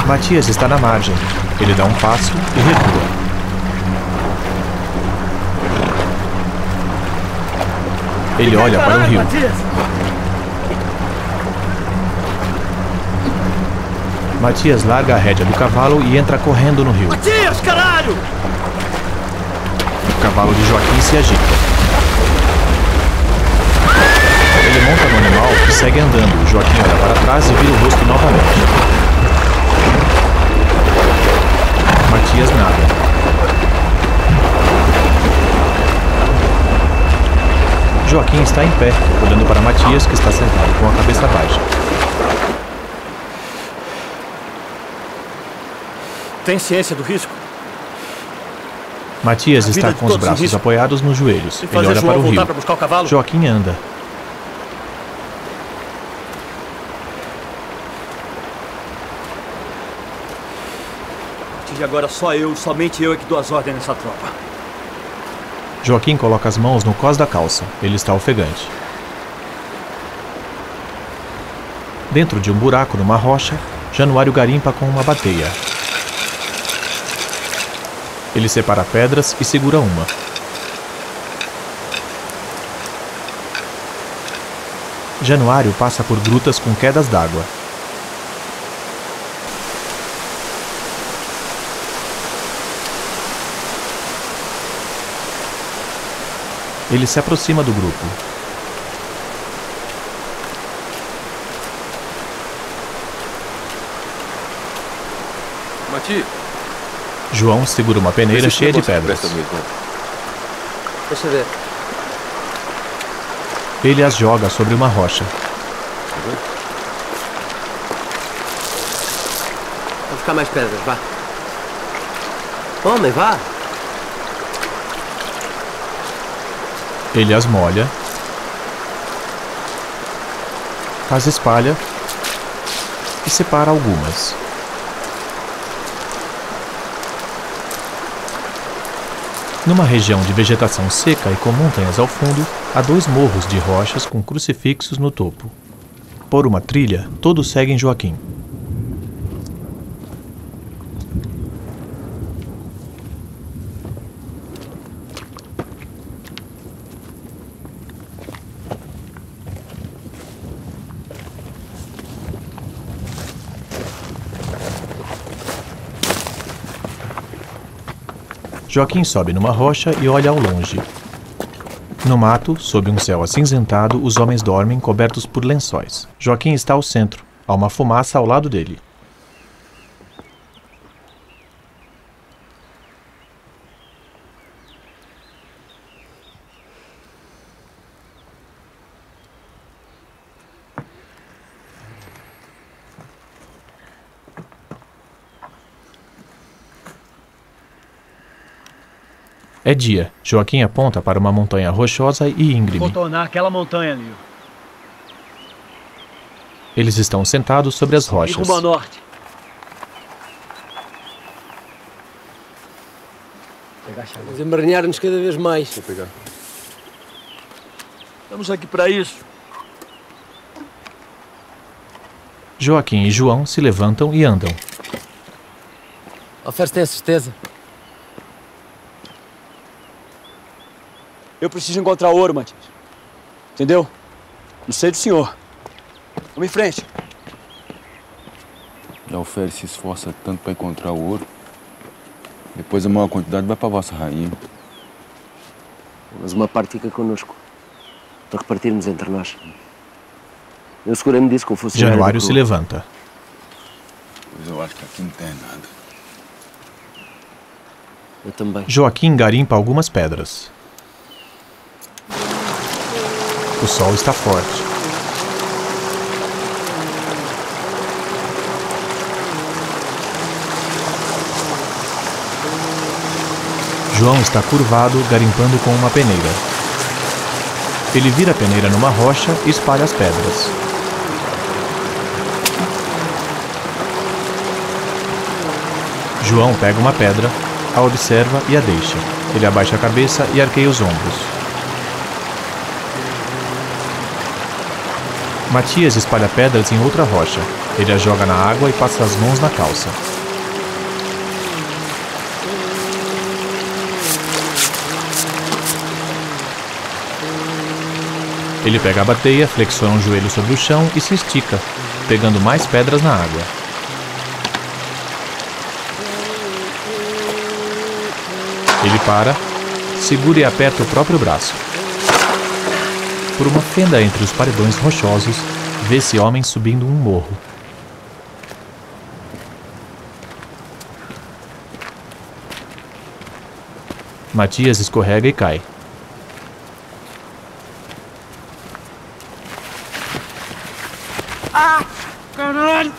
Matias está na margem. Ele dá um passo e recua. Ele olha para o rio. Matias larga a rédea do cavalo e entra correndo no rio. Matias, caralho! O cavalo de Joaquim se agita. Ele monta no animal e segue andando. Joaquim olha para trás e vira o rosto novamente. Matias nada. Joaquim está em pé, olhando para Matias, que está sentado com a cabeça baixa. Tem ciência do risco? Matias está com os braços apoiados nos joelhos. Ele olha para o voltar rio. para buscar o cavalo? Joaquim anda. De agora, só eu, somente eu é que dou as ordens nessa tropa. Joaquim coloca as mãos no cós da calça. Ele está ofegante. Dentro de um buraco numa rocha, Januário garimpa com uma bateia. Ele separa pedras e segura uma. Januário passa por grutas com quedas d'água. Ele se aproxima do grupo. Mati, João segura uma peneira cheia de pedras. Deixa eu ver. Ele as joga sobre uma rocha. Vou buscar mais pedras, vá. Homem, vá. Ele as molha, as espalha e separa algumas. Numa região de vegetação seca e com montanhas ao fundo, há dois morros de rochas com crucifixos no topo. Por uma trilha, todos seguem Joaquim. Joaquim sobe numa rocha e olha ao longe. No mato, sob um céu acinzentado, os homens dormem cobertos por lençóis. Joaquim está ao centro. Há uma fumaça ao lado dele. É dia. Joaquim aponta para uma montanha rochosa e íngreme. Vou tornar aquela montanha ali. Eles estão sentados sobre as rochas. rumo ao norte. Vamos emaranhar-nos cada vez mais. Vou pegar. Estamos aqui para isso. Joaquim e João se levantam e andam. Alferes tem a certeza? Eu preciso encontrar ouro, Matias. Entendeu? Não sei do senhor. Vamos em frente. E Alferes se esforça tanto para encontrar o ouro. Depois a maior quantidade vai para vossa rainha. Mas uma parte fica connosco. Para repartirmos entre nós. Eu segurei-me disso com funcionário. Januário da se levanta. Pois eu acho que aqui não tem nada. Eu também. Joaquim garimpa algumas pedras. O sol está forte. João está curvado, garimpando com uma peneira. Ele vira a peneira numa rocha e espalha as pedras. João pega uma pedra, a observa e a deixa. Ele abaixa a cabeça e arqueia os ombros. Matias espalha pedras em outra rocha. Ele a joga na água e passa as mãos na calça. Ele pega a bateia, flexiona um joelho sobre o chão e se estica, pegando mais pedras na água. Ele para, segura e aperta o próprio braço. Por uma fenda entre os paredões rochosos, vê-se homem subindo um morro. Matias escorrega e cai. Ah! Caralho!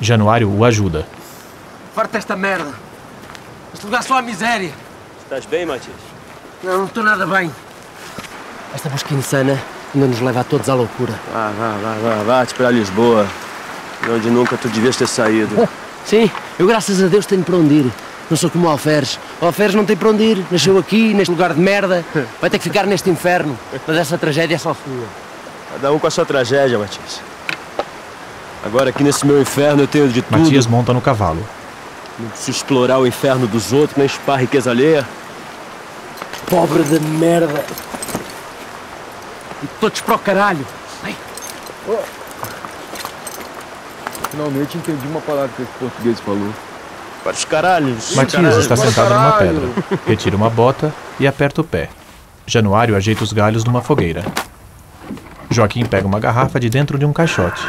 Januário o ajuda. Farta esta merda. Este lugar só há miséria. Estás bem, Matias? Não, não estou nada bem. Esta busca insana ainda nos leva a todos à loucura. Vá, vá, vá, vá, vá, te para Lisboa. De onde nunca tu devias ter saído. <laughs> Sim, eu graças a Deus tenho para onde ir. Não sou como o Alferes. O Alferes não tem para onde ir. Nasceu aqui, neste lugar de merda. Vai ter que ficar neste inferno. Mas essa tragédia é só sua. Cada um com a sua tragédia, Matias. Agora aqui nesse meu inferno eu tenho de tudo. Matias monta no cavalo. Não preciso explorar o inferno dos outros, nem chupar a riqueza alheia. Pobre de merda. E todos para o caralho. Ai. Finalmente entendi uma palavra que esse português falou. Para os caralhos. Matias está sentado numa pedra. Retira uma bota e aperta o pé. Januário ajeita os galhos numa fogueira. Joaquim pega uma garrafa de dentro de um caixote.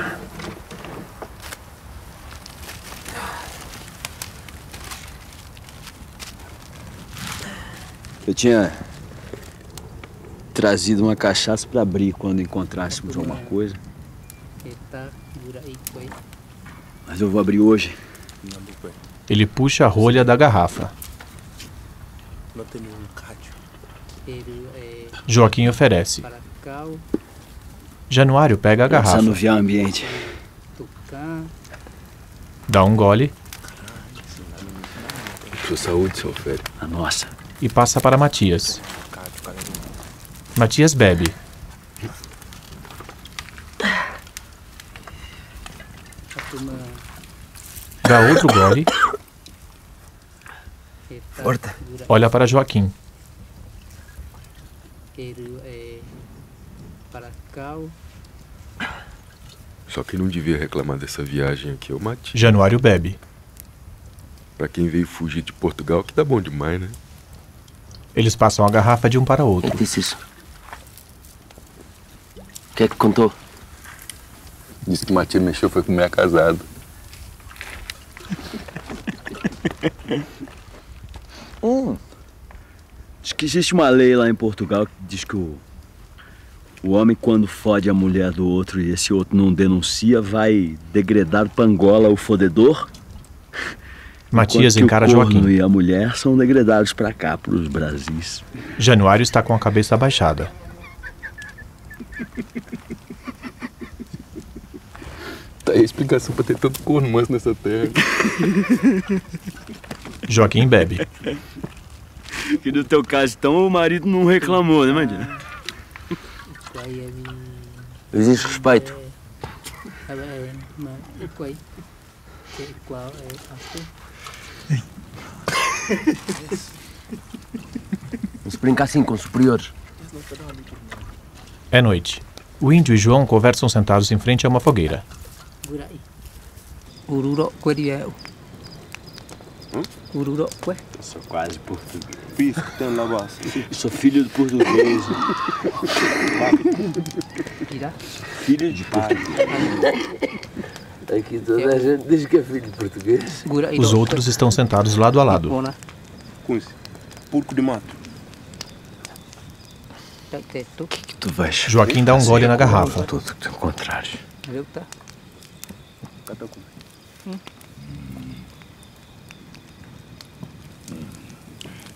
Eu tinha trazido uma cachaça para abrir quando encontrássemos alguma coisa. Mas eu vou abrir hoje. Ele puxa a rolha da garrafa. Joaquim oferece. Januário pega a garrafa. desanuviar o ambiente. Dá um gole Sua saúde, seu Alfério. A nossa. e passa para Matias. Matias bebe. Dá outro gole. Forte. Olha para Joaquim. Só que não devia reclamar dessa viagem aqui, eu mate. Januário bebe. Pra quem veio fugir de Portugal, que dá bom demais, né? Eles passam a garrafa de um para outro. Disse isso? O que é que contou? Disse que Matias mexeu foi com mulher casado. <laughs> Hum. Diz que existe uma lei lá em Portugal que diz que o, o homem, quando fode a mulher do outro e esse outro não denuncia, vai degredar Pangola, o fodedor. Matias encara o Joaquim. e a mulher são degradados pra cá, pros Brasis. Januário está com a cabeça abaixada. Tá aí a explicação pra ter tanto corno manso nessa terra. Joaquim bebe. Que no teu caso, então, o marido não reclamou, né, Mandina? Existe respeito. Não se brinca assim com superiores. É noite. O índio e João conversam sentados em frente a uma fogueira. Ururo Queriel. Ururo Que. Sou quase português. Tem um negócio. Sou filho de português. Filho de português. Aqui toda a gente diz que é filho de português. Os outros estão sentados lado a lado. Com isso. Porco de mato. O que, que tu vais Joaquim dá um gole na garrafa. Tudo que tu encontrares. Tá?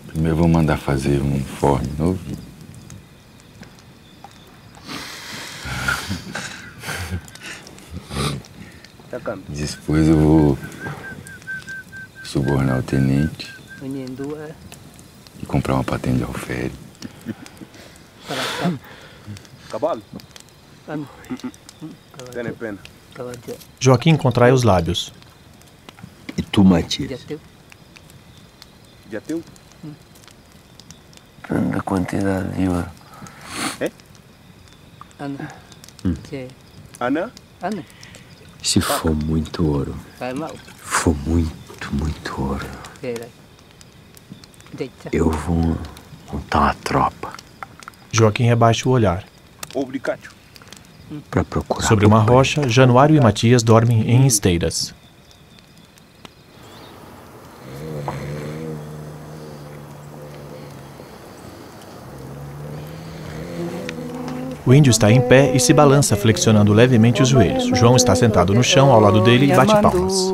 Primeiro vou mandar fazer um forno novo. Tá. Depois eu vou subornar o tenente é. e comprar uma patente de alfére. <laughs> Para cá. Cavalo? Tem pena. Joaquim contrai os lábios. E tu, Matias? Já teu? Já teu? Depende da quantidade de ouro. Ano. Hum. Que? Ana? Ano. Se for muito ouro, Vai mal. for muito, muito ouro, eu vou montar uma tropa Joaquim rebaixa o olhar. Obrigado. Sobre uma rocha, Januário e Matias dormem em esteiras. O índio está em pé e se balança, flexionando levemente os joelhos. João está sentado no chão ao lado dele e bate palmas.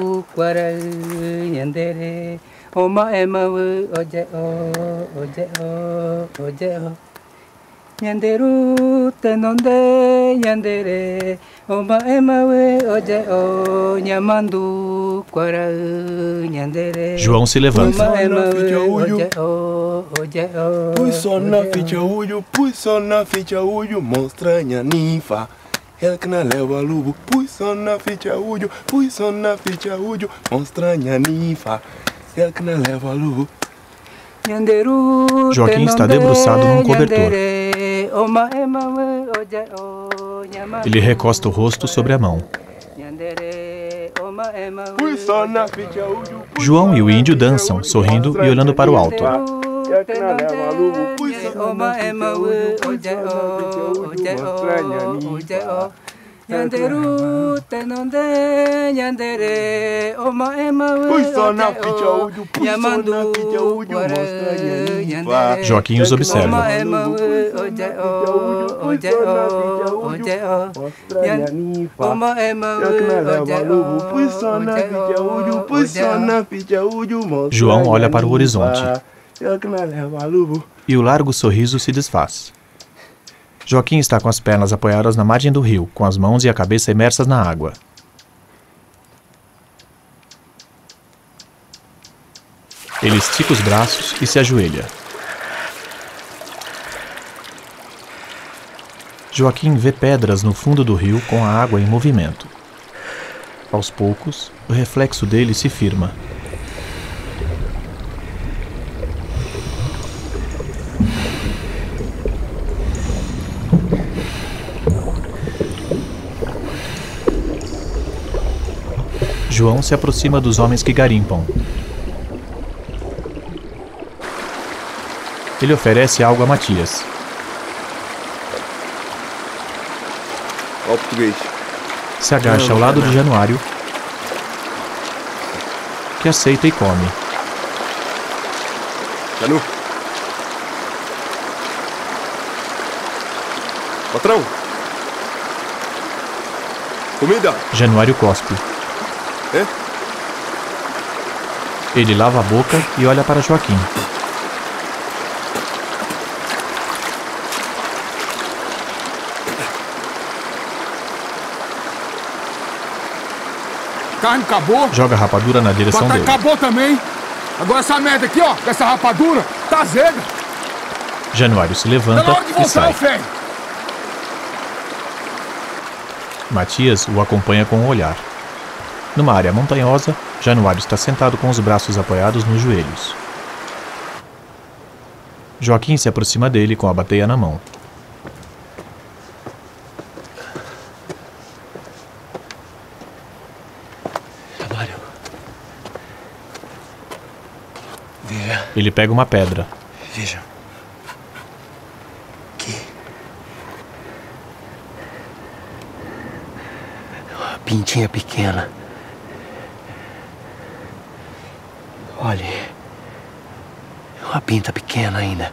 Yandere, Oma emawe oje o oje o oje o Yanderu tenonde yandere Oma emawe oje o Nyamandu quara yandere João se levanta. Oma emawe oje o oje o Pui só na ficha uio, pui só na ficha uio, monstranha ninfa. Ela que não leva lubo, pui só na ficha uio, pui só na ficha uio, monstranha ninfa. Ela que não leva lubo. Joaquim está debruçado num cobertor. Ele recosta o rosto sobre a mão. João e o índio dançam, sorrindo e olhando para o alto. Yanderu tenonde yandere Oma emawe Pui só na oje ficha o uio, pui só Yamandu ninfa. Joaquim os observa. Oma emawe oje o oje o oje o Oma emawe oje o uio, João olha para o horizonte. E o largo sorriso se desfaz. Joaquim está com as pernas apoiadas na margem do rio, com as mãos e a cabeça imersas na água. Ele estica os braços e se ajoelha. Joaquim vê pedras no fundo do rio com a água em movimento. Aos poucos, o reflexo dele se firma João se aproxima dos homens que garimpam. Ele oferece algo a Matias. Ó português. Se agacha ao lado de Januário, que aceita e come. Janu. Patrão. Comida. Januário cospe. É? Ele lava a boca e olha para Joaquim. Carne acabou. Joga a rapadura na direção Batata dele. acabou também. Agora essa merda aqui, ó, dessa rapadura, tá azeda. Januário se levanta e voltar, sai. velho. Matias o acompanha com o olhar. Numa área montanhosa, Januário está sentado com os braços apoiados nos joelhos. Joaquim se aproxima dele com a bateia na mão. Januário. Veja. Ele pega uma pedra. Veja. Aqui. Uma pintinha pequena. Olhe. É uma pinta pequena ainda.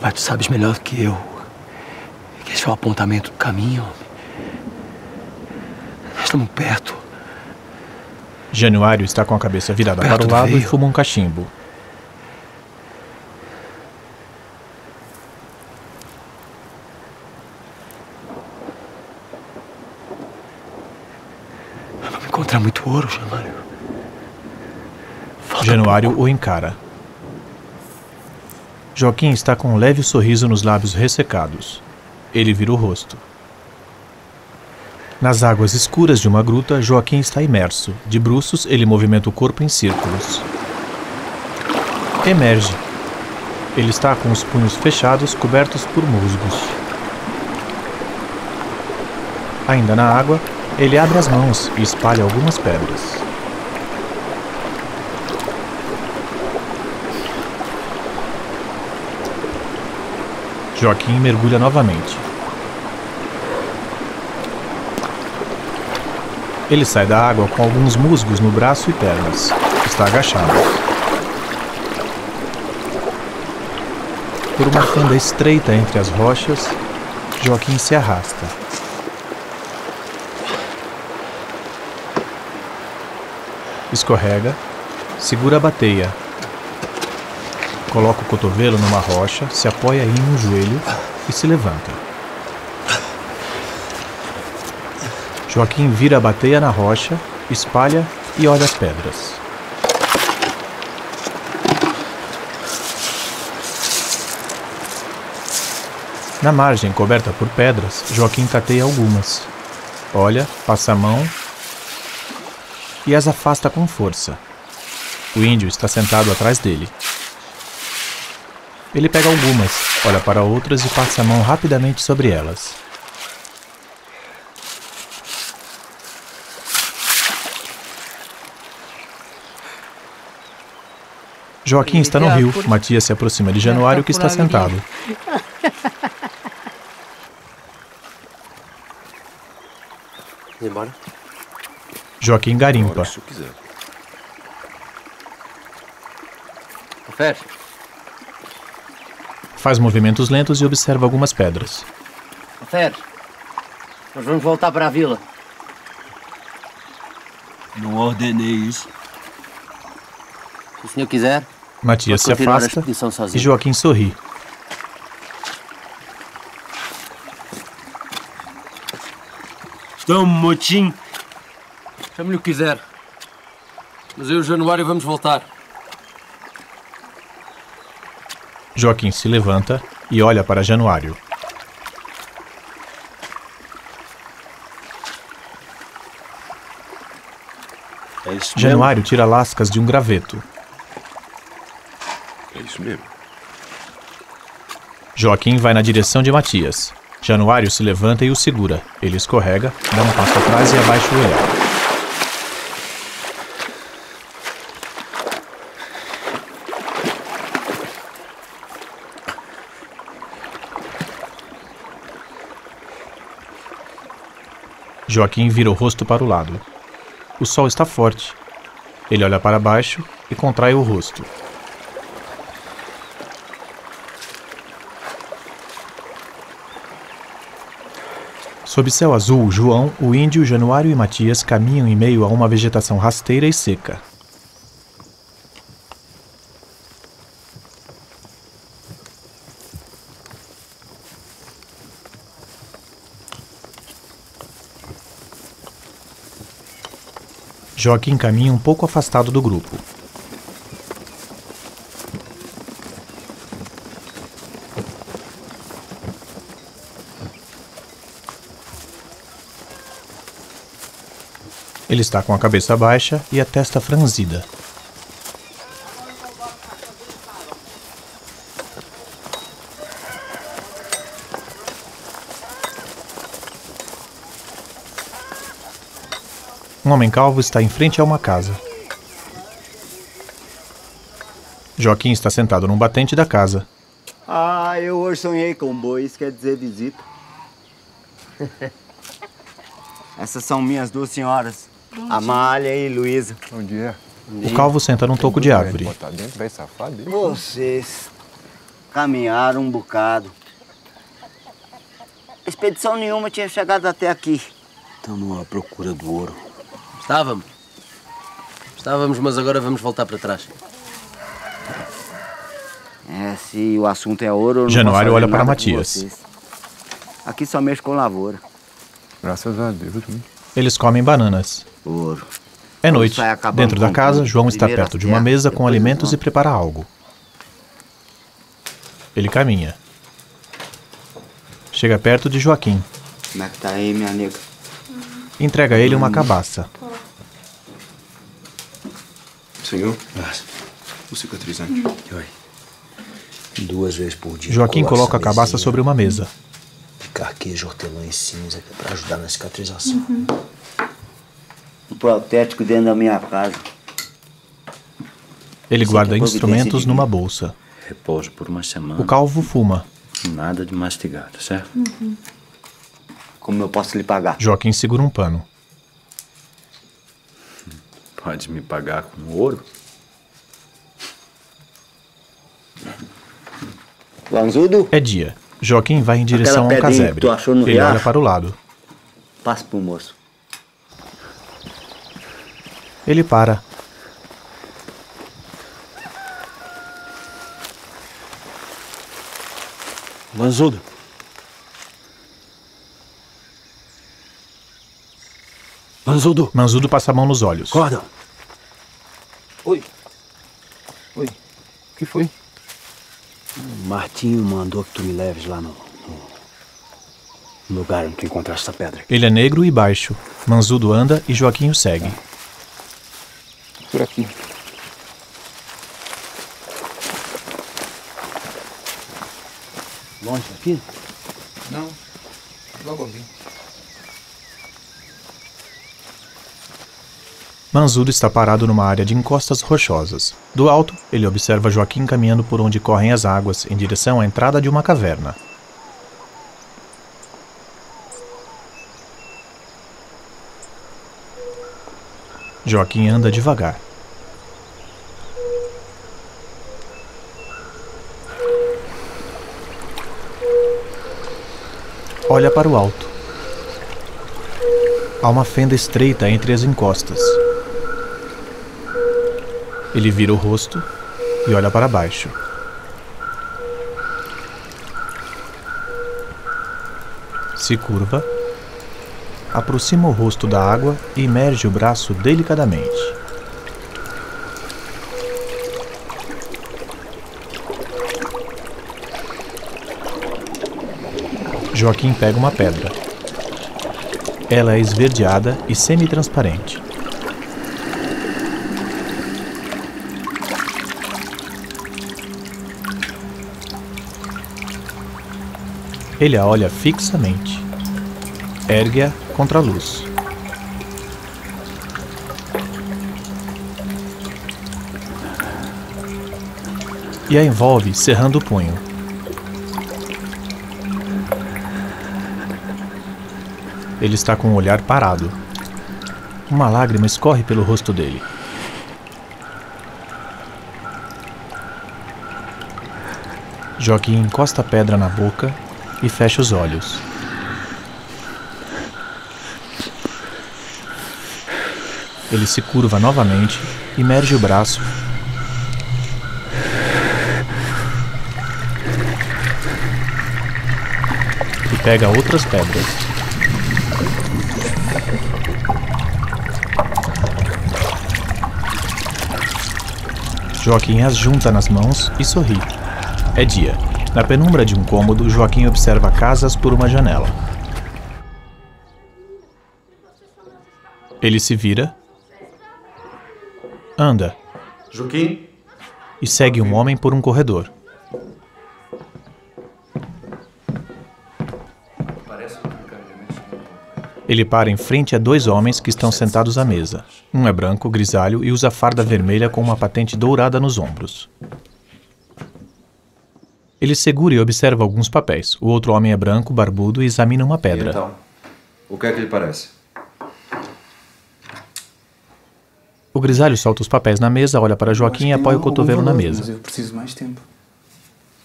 Mas tu sabes melhor do que eu. Que esse é o apontamento do caminho. Nós estamos perto. Januário está com a cabeça virada Perto para o do lado e veio. fuma um cachimbo. Vamos encontrar muito ouro, Januário. Januário o encara. Joaquim está com um leve sorriso nos lábios ressecados. Ele vira o rosto. Nas águas escuras de uma gruta, Joaquim está imerso. De bruços, ele movimenta o corpo em círculos. Emerge. Ele está com os punhos fechados, cobertos por musgos. Ainda na água, ele abre as mãos e espalha algumas pedras. Joaquim mergulha novamente. Ele sai da água com alguns musgos no braço e pernas. Está agachado. Por uma fenda estreita entre as rochas, Joaquim se arrasta. Escorrega, segura a bateia, coloca o cotovelo numa rocha, se apoia em um joelho e se levanta. Joaquim vira a bateia na rocha, espalha e olha as pedras. Na margem coberta por pedras, Joaquim tateia algumas. Olha, passa a mão e as afasta com força. O índio está sentado atrás dele. Ele pega algumas, olha para outras e passa a mão rapidamente sobre elas. Joaquim está no rio. Matias se aproxima de Januário, que está sentado. embora? Joaquim garimpa. Se eu quiser. Confere. Faz movimentos lentos e observa algumas pedras. Confere. Nós vamos voltar para a vila. Não ordenei isso. Se o senhor quiser. Matias se afasta e. Joaquim sorri. Estamos, motim. Chame-lhe o que quiser. Mas eu e o Januário vamos voltar. Joaquim se levanta e olha para Januário. É isso mesmo? Januário tira lascas de um graveto. É isso mesmo. Joaquim vai na direção de Matias. Januário se levanta e o segura. Ele escorrega, dá um passo atrás e abaixa o olhar. Joaquim vira o rosto para o lado. O sol está forte. Ele olha para baixo e contrai o rosto. Sob céu azul, João, o índio, Januário e Matias caminham em meio a uma vegetação rasteira e seca. Joaquim caminha um pouco afastado do grupo. Ele está com a cabeça baixa e a testa franzida. Um homem calvo está em frente a uma casa. Joaquim está sentado num batente da casa. Ah, eu hoje sonhei com boi, isso quer dizer visita. <laughs> Essas são minhas duas senhoras, Amália e Luísa. Bom dia. O calvo senta num toco de árvore. Vocês caminharam um bocado. Expedição nenhuma tinha chegado até aqui. Estamos à procura do ouro. Estávamos. Estávamos, mas agora vamos voltar para trás. É, se o assunto é ouro, não Januário olha para Matias. Aqui só mexo com lavoura. Graças a Deus. né? Eles comem bananas. Ouro. É noite. Dentro da casa. João está perto de uma mesa com alimentos os e prepara algo. Ele caminha. Chega perto de Joaquim. Como é que tá aí, minha nega? Entrega a ele uma cabaça. Senhor? O cicatrizante. Oi. Duas vezes por dia. Joaquim coloca a cabaça mesinha sobre uma mesa. de carqueja, hortelã e cinza é para ajudar na cicatrização. Um protético dentro da minha casa. Ele guarda instrumentos numa bolsa. Repouso por uma semana. O calvo fuma. Nada de mastigado, certo? Como eu posso lhe pagar? Joaquim segura um pano. Pode me pagar com ouro? Lanzudo? É dia. Joaquim vai em direção a um pedrinha que casebre. tu achou no Ele olha riacho? para o lado. Passa pro moço. Ele para. Manzudo. Manzudo. Manzudo passa a mão nos olhos. Acorda. Oi. Oi. O que foi? O Martinho mandou que tu me leves lá no, no lugar onde tu encontraste essa pedra. Ele é negro e baixo. Manzudo anda e Joaquim o segue. Por aqui. Longe daqui? Não. Logo ali. Manzudo está parado numa área de encostas rochosas. Do alto, ele observa Joaquim caminhando por onde correm as águas, em direção à entrada de uma caverna. Joaquim anda devagar. Olha para o alto. Há uma fenda estreita entre as encostas. Ele vira o rosto e olha para baixo. Se curva, aproxima o rosto da água e emerge o braço delicadamente. Joaquim pega uma pedra. Ela é esverdeada e semi-transparente. Ele a olha fixamente. Ergue-a contra a luz. E a envolve cerrando o punho. Ele está com o olhar parado. Uma lágrima escorre pelo rosto dele. Joaquim encosta a pedra na boca e fecha os olhos. Ele se curva novamente, imerge o braço e pega outras pedras. Joaquim as junta nas mãos e sorri. É dia. Na penumbra de um cômodo, Joaquim observa casas por uma janela. Ele se vira, anda Joaquim? e segue um homem por um corredor. Ele para em frente a dois homens que estão sentados à mesa. Um é branco, grisalho e usa farda vermelha com uma patente dourada nos ombros. Ele segura e observa alguns papéis. O outro homem é branco, barbudo e examina uma pedra. Então, o que é que lhe parece? O grisalho solta os papéis na mesa, olha para Joaquim e apoia o cotovelo na mesa. Mas eu preciso mais tempo.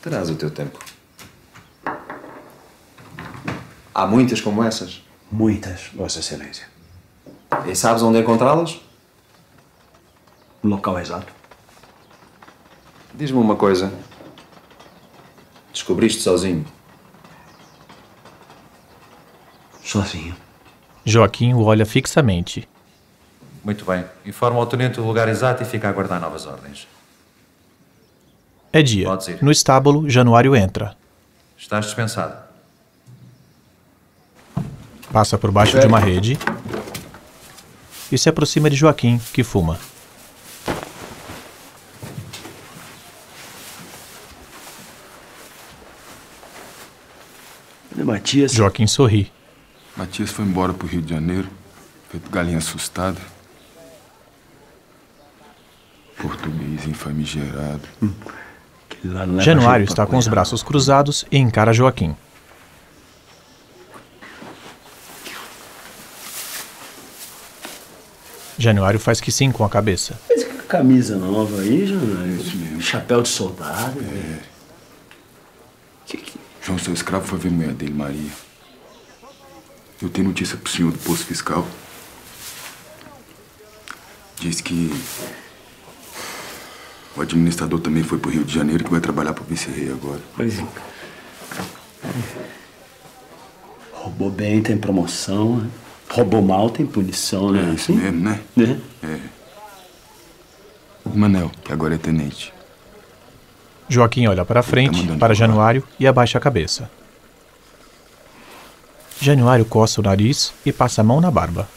Terás o teu tempo. Há muitas como essas. Muitas, Vossa Excelência. E sabes onde encontrá-las? O local exato. Diz-me uma coisa. Descobriste sozinho? Sozinho. Joaquim o olha fixamente. Muito bem. Informa ao tenente o lugar exato e fica a aguardar novas ordens. É dia. No estábulo, Januário entra. Estás dispensado. Passa por baixo de uma rede e se aproxima de Joaquim, que fuma. Matias? Joaquim sorri. Matias foi embora pro Rio de Janeiro, feito galinha assustada. Português infamigerado. Januário está com os braços cruzados e encara Joaquim. Januário faz que sim com a cabeça. Mas que camisa nova aí, Januário? Chapéu de soldado. É. João, seu escravo, foi ver mulher dele, Maria. Eu tenho notícia pro senhor do posto fiscal. Diz que o administrador também foi pro Rio de Janeiro que vai trabalhar pro vice-rei agora. Pois é. Roubou bem, tem promoção. né? Roubou mal, tem punição, né? É isso mesmo, né? Né? É. O Manel, que agora é tenente. Joaquim olha para frente, para Januário e abaixa a cabeça. Januário coça o nariz e passa a mão na barba.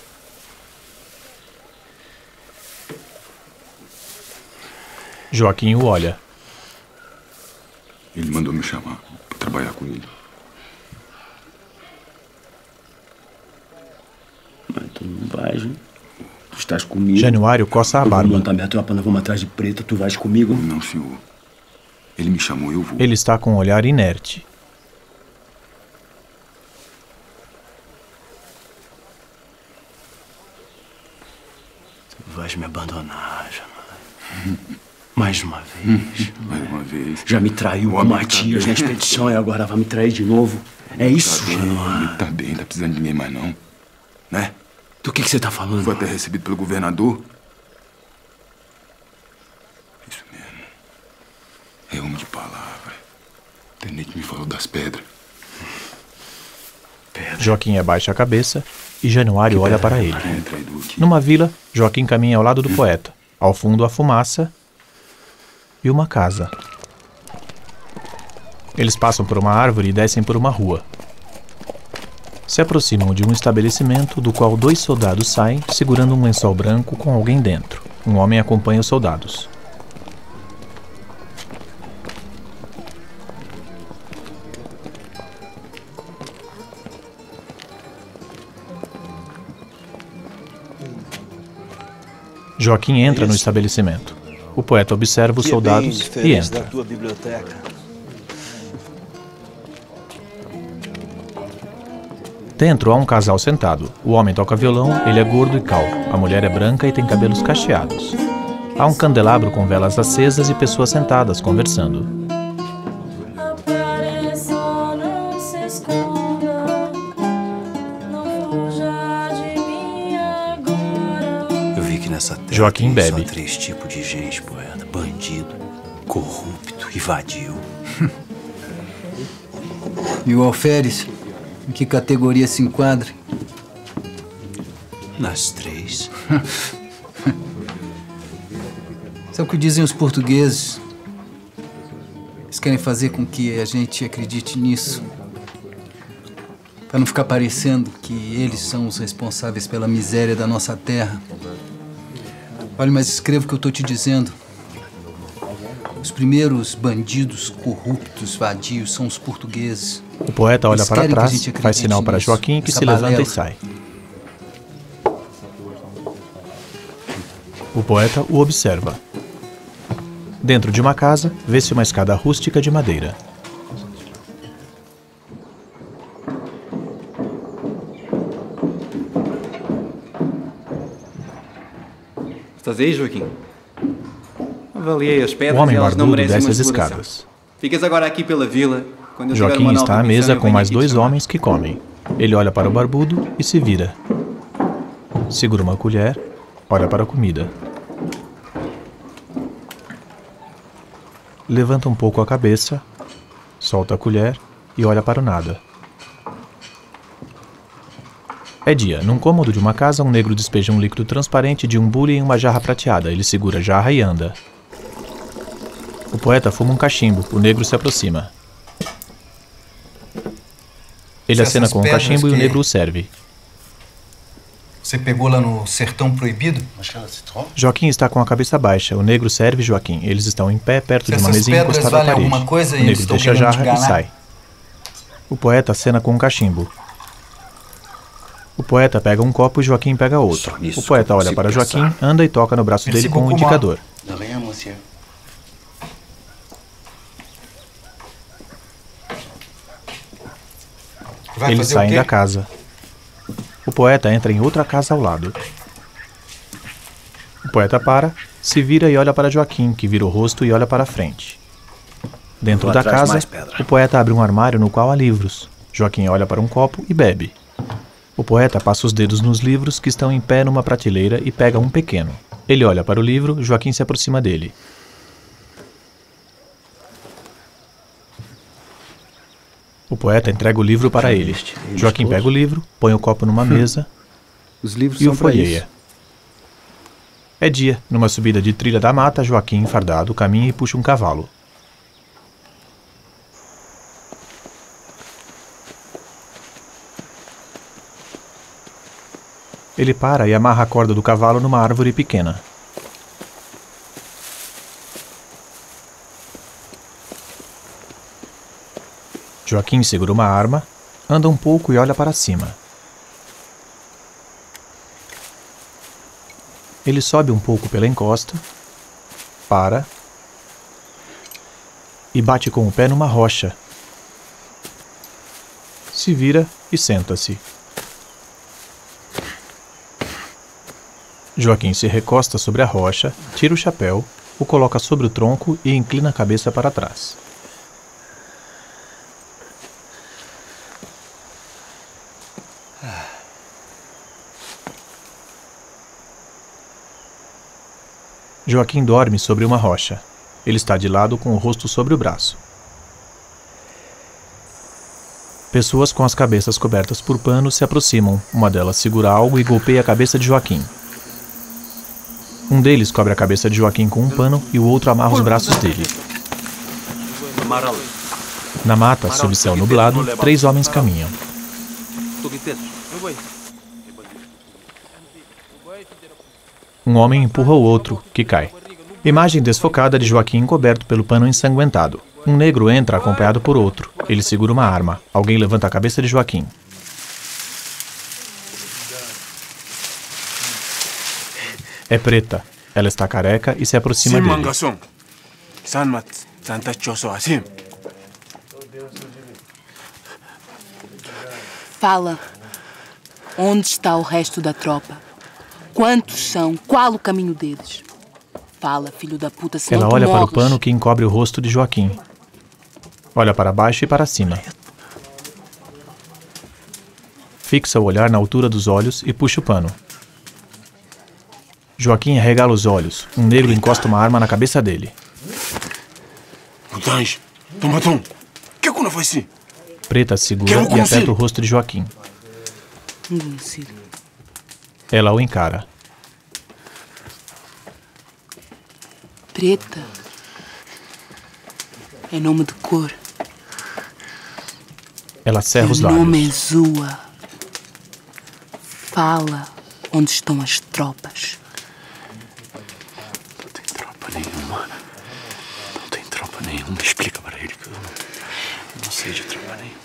Joaquim o olha. Ele mandou me chamar pra trabalhar com ele. Mas tu não vais, né? Tu estás comigo. Januário coça a Eu barba. vou montar minha tropa, nós vamos atrás de preta, tu vais comigo? Não, senhor. Ele me chamou, eu vou. Ele está com um olhar inerte. Tu vais me abandonar, Januário. Mais uma vez. <laughs> Mais uma vez. Já me traiu O tá Matias bem. na expedição e agora vai me trair de novo. É isso, tá bem, Januário. Ele tá bem, tá precisando de mim mais não. Né? Do que que você tá falando? Foi até recebido pelo governador. Isso mesmo. É homem de palavra. O tenente me falou das pedras. Joaquim abaixa a cabeça e Januário olha para ele. Aqui. Numa vila, Joaquim caminha ao lado do poeta. Ao fundo, a fumaça e uma casa. Eles passam por uma árvore e descem por uma rua. Se aproximam de um estabelecimento do qual dois soldados saem segurando um lençol branco com alguém dentro. Um homem acompanha os soldados. Joaquim entra no estabelecimento. O poeta observa os é soldados e entra. Dentro há um casal sentado. O homem toca violão, ele é gordo e calvo. A mulher é branca e tem cabelos cacheados. Há um candelabro com velas acesas e pessoas sentadas conversando. Joaquim bebe. só três tipos de gente, poeta. Bandido, corrupto e vadio. <laughs> E o alferes? Em que categoria se enquadra? Nas três. <laughs> Sabe o que dizem os portugueses? Eles querem fazer com que a gente acredite nisso. Para não ficar parecendo que eles são os responsáveis pela miséria da nossa terra. Olha, mas escreva o que eu estou te dizendo. Os primeiros bandidos corruptos, vadios, são os portugueses. O poeta olha Eles para trás, faz sinal para Joaquim que se levanta balela. e sai. O poeta o observa. Dentro de uma casa, vê-se uma escada rústica de madeira. Estás aí, Joaquim? Avaliei as O pedras homem e elas não barbudo merecem desce as escadas. Ficas agora aqui pela vila. Quando eu Joaquim está à mesa com mais dois homens que comem. Ele olha para o barbudo e se vira. Segura uma colher, olha para a comida. Levanta um pouco a cabeça, solta a colher e olha para o nada. É dia. Num cômodo de uma casa, um negro despeja um líquido transparente de um bule em uma jarra prateada. Ele segura a jarra e anda. O poeta fuma um cachimbo. O negro se aproxima. Ele acena com o pedras cachimbo e o negro o serve. Você pegou lá no sertão proibido? Joaquim está com a cabeça baixa. O negro serve Joaquim. Eles estão em pé perto Se de uma mesinha encostada à parede. o eles negro deixa a jarra e sai. O poeta acena com um cachimbo. O poeta pega um copo e Joaquim pega outro. O poeta olha para pensar. Joaquim, anda e toca no braço dele com um indicador. Eles saem da casa. O poeta entra em outra casa ao lado. O poeta para, se vira e olha para Joaquim, que vira o rosto e olha para a frente. Dentro Vou da casa, o poeta abre um armário no qual há livros. Joaquim olha para um copo e bebe. O poeta passa os dedos nos livros que estão em pé numa prateleira e pega um pequeno. Ele olha para o livro, Joaquim se aproxima dele. O poeta entrega o livro para ele. Joaquim pega o livro, põe o copo numa mesa Os livros e o folheia. É dia. Numa subida de trilha da mata, Joaquim, fardado, caminha e puxa um cavalo. Ele para e amarra a corda do cavalo numa árvore pequena. Joaquim segura uma arma, anda um pouco e olha para cima. Ele sobe um pouco pela encosta, para e bate com o pé numa rocha. Se vira e senta-se. Joaquim se recosta sobre a rocha, tira o chapéu, o coloca sobre o tronco e inclina a cabeça para trás. Joaquim dorme sobre uma rocha. Ele está de lado com o rosto sobre o braço. Pessoas com as cabeças cobertas por panos se aproximam. Uma delas segura algo e golpeia a cabeça de Joaquim. Um deles cobre a cabeça de Joaquim com um pano e o outro amarra os braços dele. Na mata, sob céu nublado, três homens caminham. Um homem empurra o outro, que cai. Imagem desfocada de Joaquim encoberto pelo pano ensanguentado. Um negro entra acompanhado por outro. Ele segura uma arma. Alguém levanta a cabeça de Joaquim. Preta. Ela está careca e se aproxima Sim, dele. mangação. Sanmat, tanta choso assim. Fala. Onde está o resto da tropa? Quantos são? Qual o caminho deles? Fala, filho da puta, senão Ela tu olha para o morres. pano que encobre o rosto de Joaquim. Olha para baixo e para cima. Fixa o olhar na altura dos olhos e puxa o pano. Joaquim arregala os olhos. Um negro encosta uma arma na cabeça dele. Mutange, toma tom. Que que não foi assim? Preta segura e aperta o rosto de Joaquim. Ela o encara. Preta. É nome de cor. Ela cerra os Meu nome lábios. é Zua. Fala onde estão as tropas. Não tropa nenhuma. Explica para ele que eu não, eu não sei de tropa nenhuma.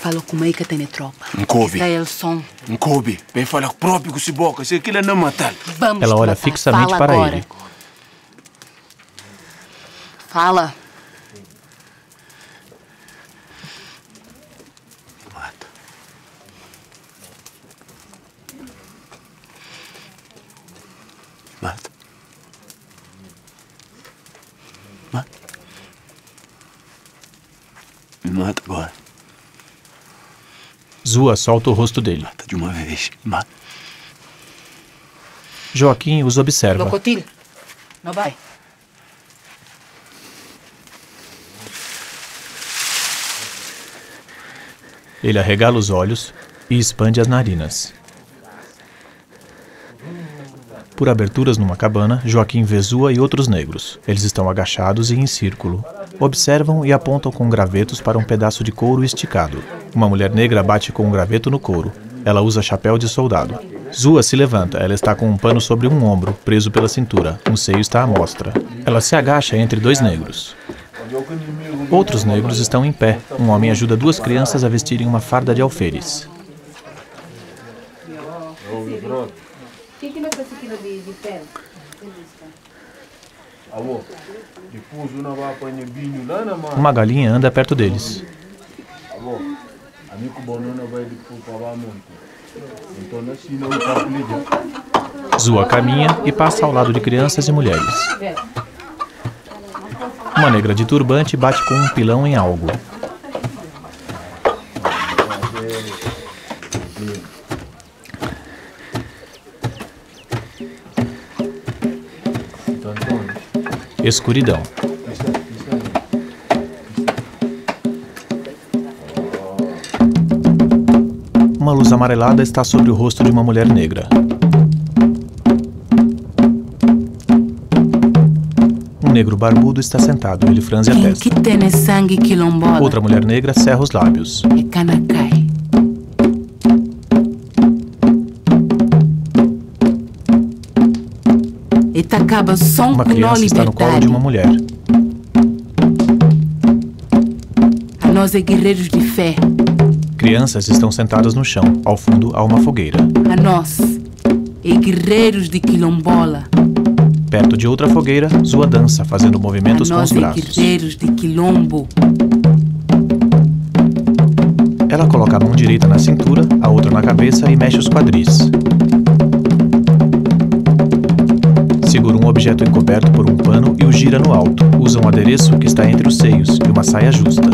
Fala como é que tem tropa. Um couve. Israel som. Um coube. Bem falar próprio com esse boca. Se aquilo é não matar. Vamos Ela olha matar. fixamente Fala para agora. ele. Fala. Mata. Me mata agora. Zua solta o rosto dele. Mata de uma vez. Mata. Joaquim os observa. Locotil. Não vai. Ele arregala os olhos e expande as narinas. Por aberturas numa cabana, Joaquim vê Zua e outros negros. Eles estão agachados e em círculo. Observam e apontam com gravetos para um pedaço de couro esticado. Uma mulher negra bate com um graveto no couro. Ela usa chapéu de soldado. Zua se levanta. Ela está com um pano sobre um ombro, preso pela cintura. Um seio está à mostra. Ela se agacha entre dois negros. Outros negros estão em pé. Um homem ajuda duas crianças a vestirem uma farda de alferes. que que não fosse aquilo de, de pele? Alô, depois uma vai apanhar vinho lá na mão. Uma galinha anda perto deles. Alô, a mim que banana vai depois para lá muito. Então assim não está feliz. Zua caminha e passa ao lado de crianças e mulheres. Uma negra de turbante bate com um pilão em algo. Escuridão. Uma luz amarelada está sobre o rosto de uma mulher negra. Um negro barbudo está sentado, ele franze a testa. Outra mulher negra cerra os lábios. Uma criança está no colo de uma mulher. Nós é guerreiros de fé. Crianças estão sentadas no chão. Ao fundo há uma fogueira. A nós é guerreiros de quilombola. Perto de outra fogueira, Zua dança, fazendo A movimentos com os nós braços. guerreiros de quilombo. Ela coloca a mão direita na cintura, a outra na cabeça e mexe os quadris. Segura um objeto encoberto por um pano e o gira no alto. Usa um adereço que está entre os seios e uma saia justa.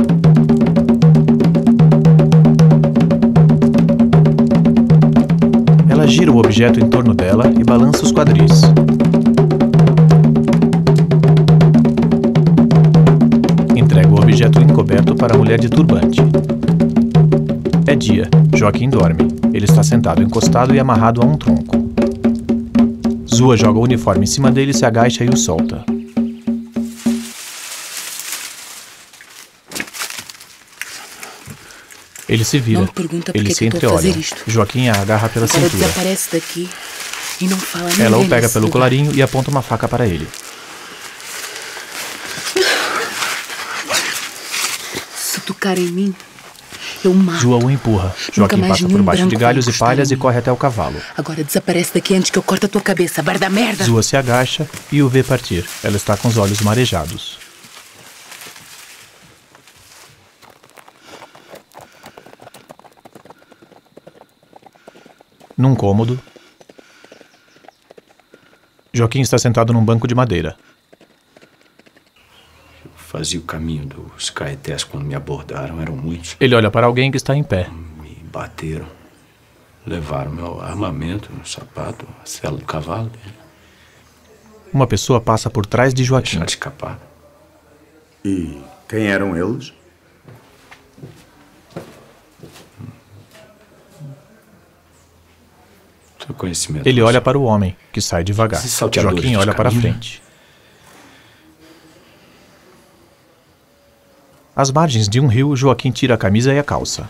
Gira o objeto em torno dela e balança os quadris. Entrega o objeto encoberto para a mulher de turbante. É dia. Joaquim dorme. Ele está sentado encostado e amarrado a um tronco. Zua joga o uniforme em cima dele, se agacha e o solta. Ele se vira. Não me pergunta que se que eu tô a fazer entreolham. isto. Joaquim a agarra pela Agora cintura. desaparece daqui e não fala Ela o pega pelo colarinho e aponta uma faca para ele. Se tocar em mim, eu mato. João o empurra. Joaquim passa por baixo de galhos e palhas e corre até o cavalo. Agora desaparece daqui antes que eu corte a tua cabeça, bar da merda! Zua se agacha e o vê partir. Ela está com os olhos marejados. Num cômodo, Joaquim está sentado num banco de madeira. Fazia o caminho dos caetés quando me abordaram, eram muitos. Ele olha para alguém que está em pé. Me bateram. Levaram meu armamento, meu sapato, a cela do cavalo. Uma pessoa passa por trás de Joaquim. Deixaram escapar. E quem eram eles? Seu conhecimento. Ele olha para o homem, que sai devagar. Joaquim olha para frente. Às margens de um rio, Joaquim tira a camisa e a calça.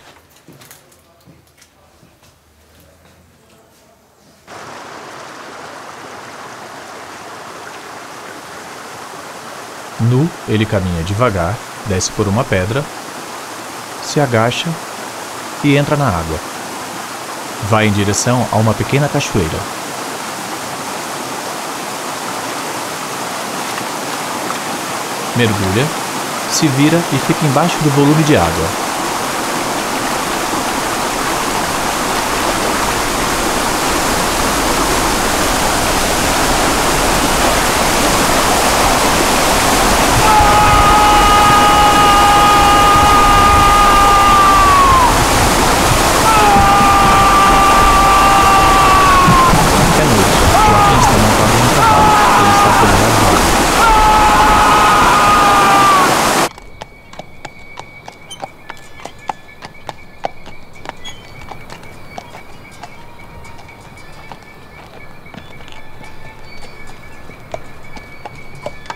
Nu, ele caminha devagar, desce por uma pedra, se agacha e entra na água. Vai em direção a uma pequena cachoeira. Mergulha, se vira e fica embaixo do volume de água.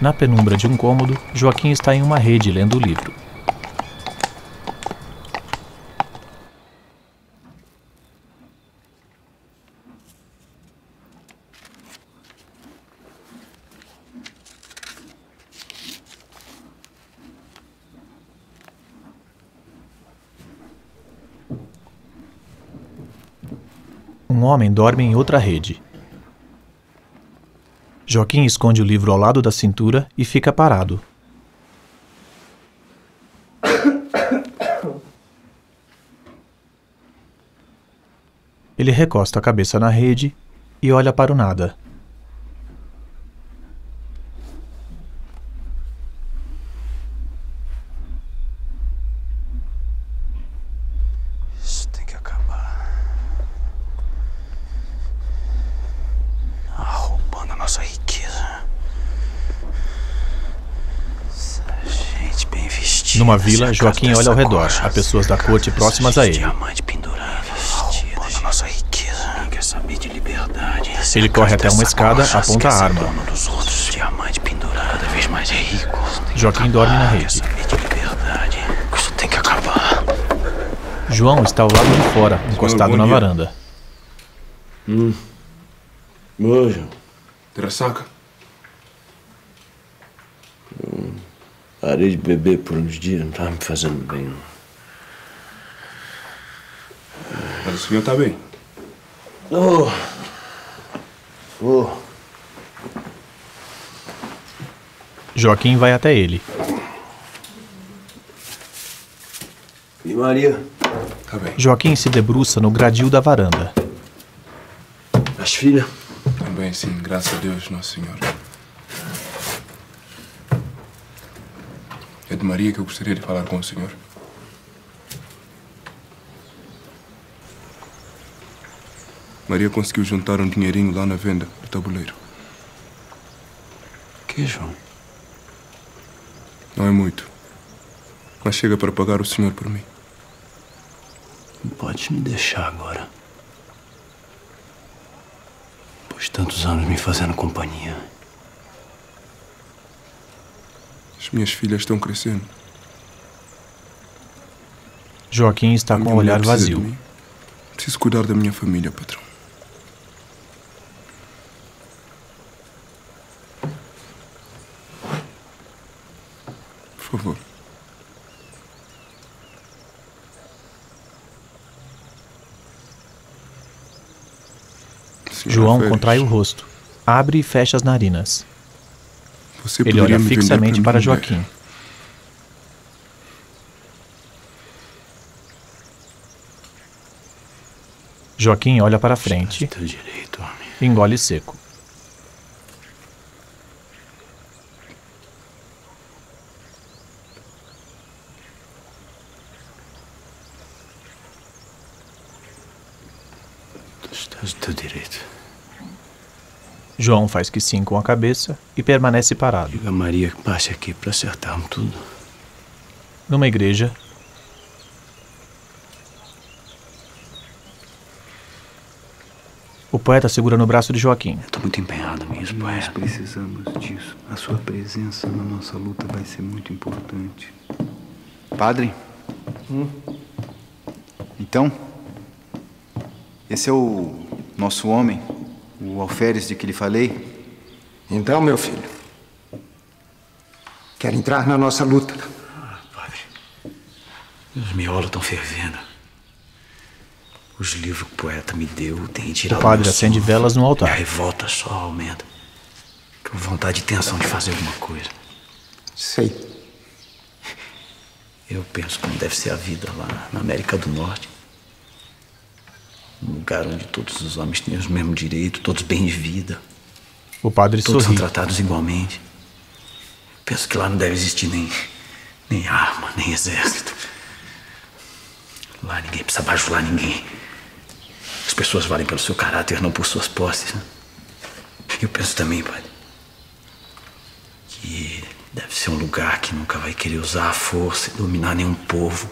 Na penumbra de um cômodo, Joaquim está em uma rede lendo o livro. Um homem dorme em outra rede. Joaquim esconde o livro ao lado da cintura e fica parado. Ele recosta a cabeça na rede e olha para o nada. Isso tem que acabar. Ah, roubando a nossa riqueza. Essa gente bem vestida. Numa vila, Joaquim olha ao redor. Há pessoas da corte próximas a ele. Ele corre até uma escada, aponta a arma. Joaquim dorme na rede. João está ao lado de fora, encostado na varanda. Hum. Hoje. Teressaca? Hum. Parei de beber por uns dias, não tava me fazendo bem. Mas o senhor tá bem. Oh. Oh. Joaquim vai até ele. E Maria? Tá bem. Joaquim se debruça no gradil da varanda. As filhas? Também sim, graças a Deus, Nosso Senhor. É de Maria que eu gostaria de falar com o senhor. Maria conseguiu juntar um dinheirinho lá na venda do tabuleiro. Que, João? Não é muito. Mas chega para pagar o senhor por mim. Não podes me deixar agora. Pois tantos anos me fazendo companhia. As minhas filhas estão crescendo. Joaquim está com o olhar vazio. Preciso cuidar da minha família, patrão. Por favor. Senhora João contrai o rosto, abre e fecha as narinas. Você Ele olha fixamente para minha mulher. Joaquim. Joaquim olha para frente. Engole seco. Estás do direito. João faz que sim com a cabeça e permanece parado. Diga a Maria que passe aqui para acertarmos tudo. Numa igreja, o poeta segura no braço de Joaquim. Estou muito empenhado nisso, Nós poeta. precisamos disso. A sua presença na nossa luta vai ser muito importante. Padre? Hum? Então? Esse é o nosso homem, o alferes de que lhe falei? Então, meu filho, quer entrar na nossa luta? Os miolos estão fervendo. Os livros que o poeta me deu têm O tirado padre meu acende sono. velas no Minha altar. revolta só aumenta. Com vontade e tensão de fazer alguma coisa. Sei. Eu penso como deve ser a vida lá na América do Norte. Um lugar onde todos os homens têm os mesmos direitos, todos bem de vida. O padre Todos sorri. são tratados igualmente. Penso que lá não deve existir nem, nem arma, nem exército. Lá ninguém precisa bajular ninguém. As pessoas valem pelo seu caráter, não por suas posses. Né? Eu penso também, pai, que deve ser um lugar que nunca vai querer usar a força e dominar nenhum povo.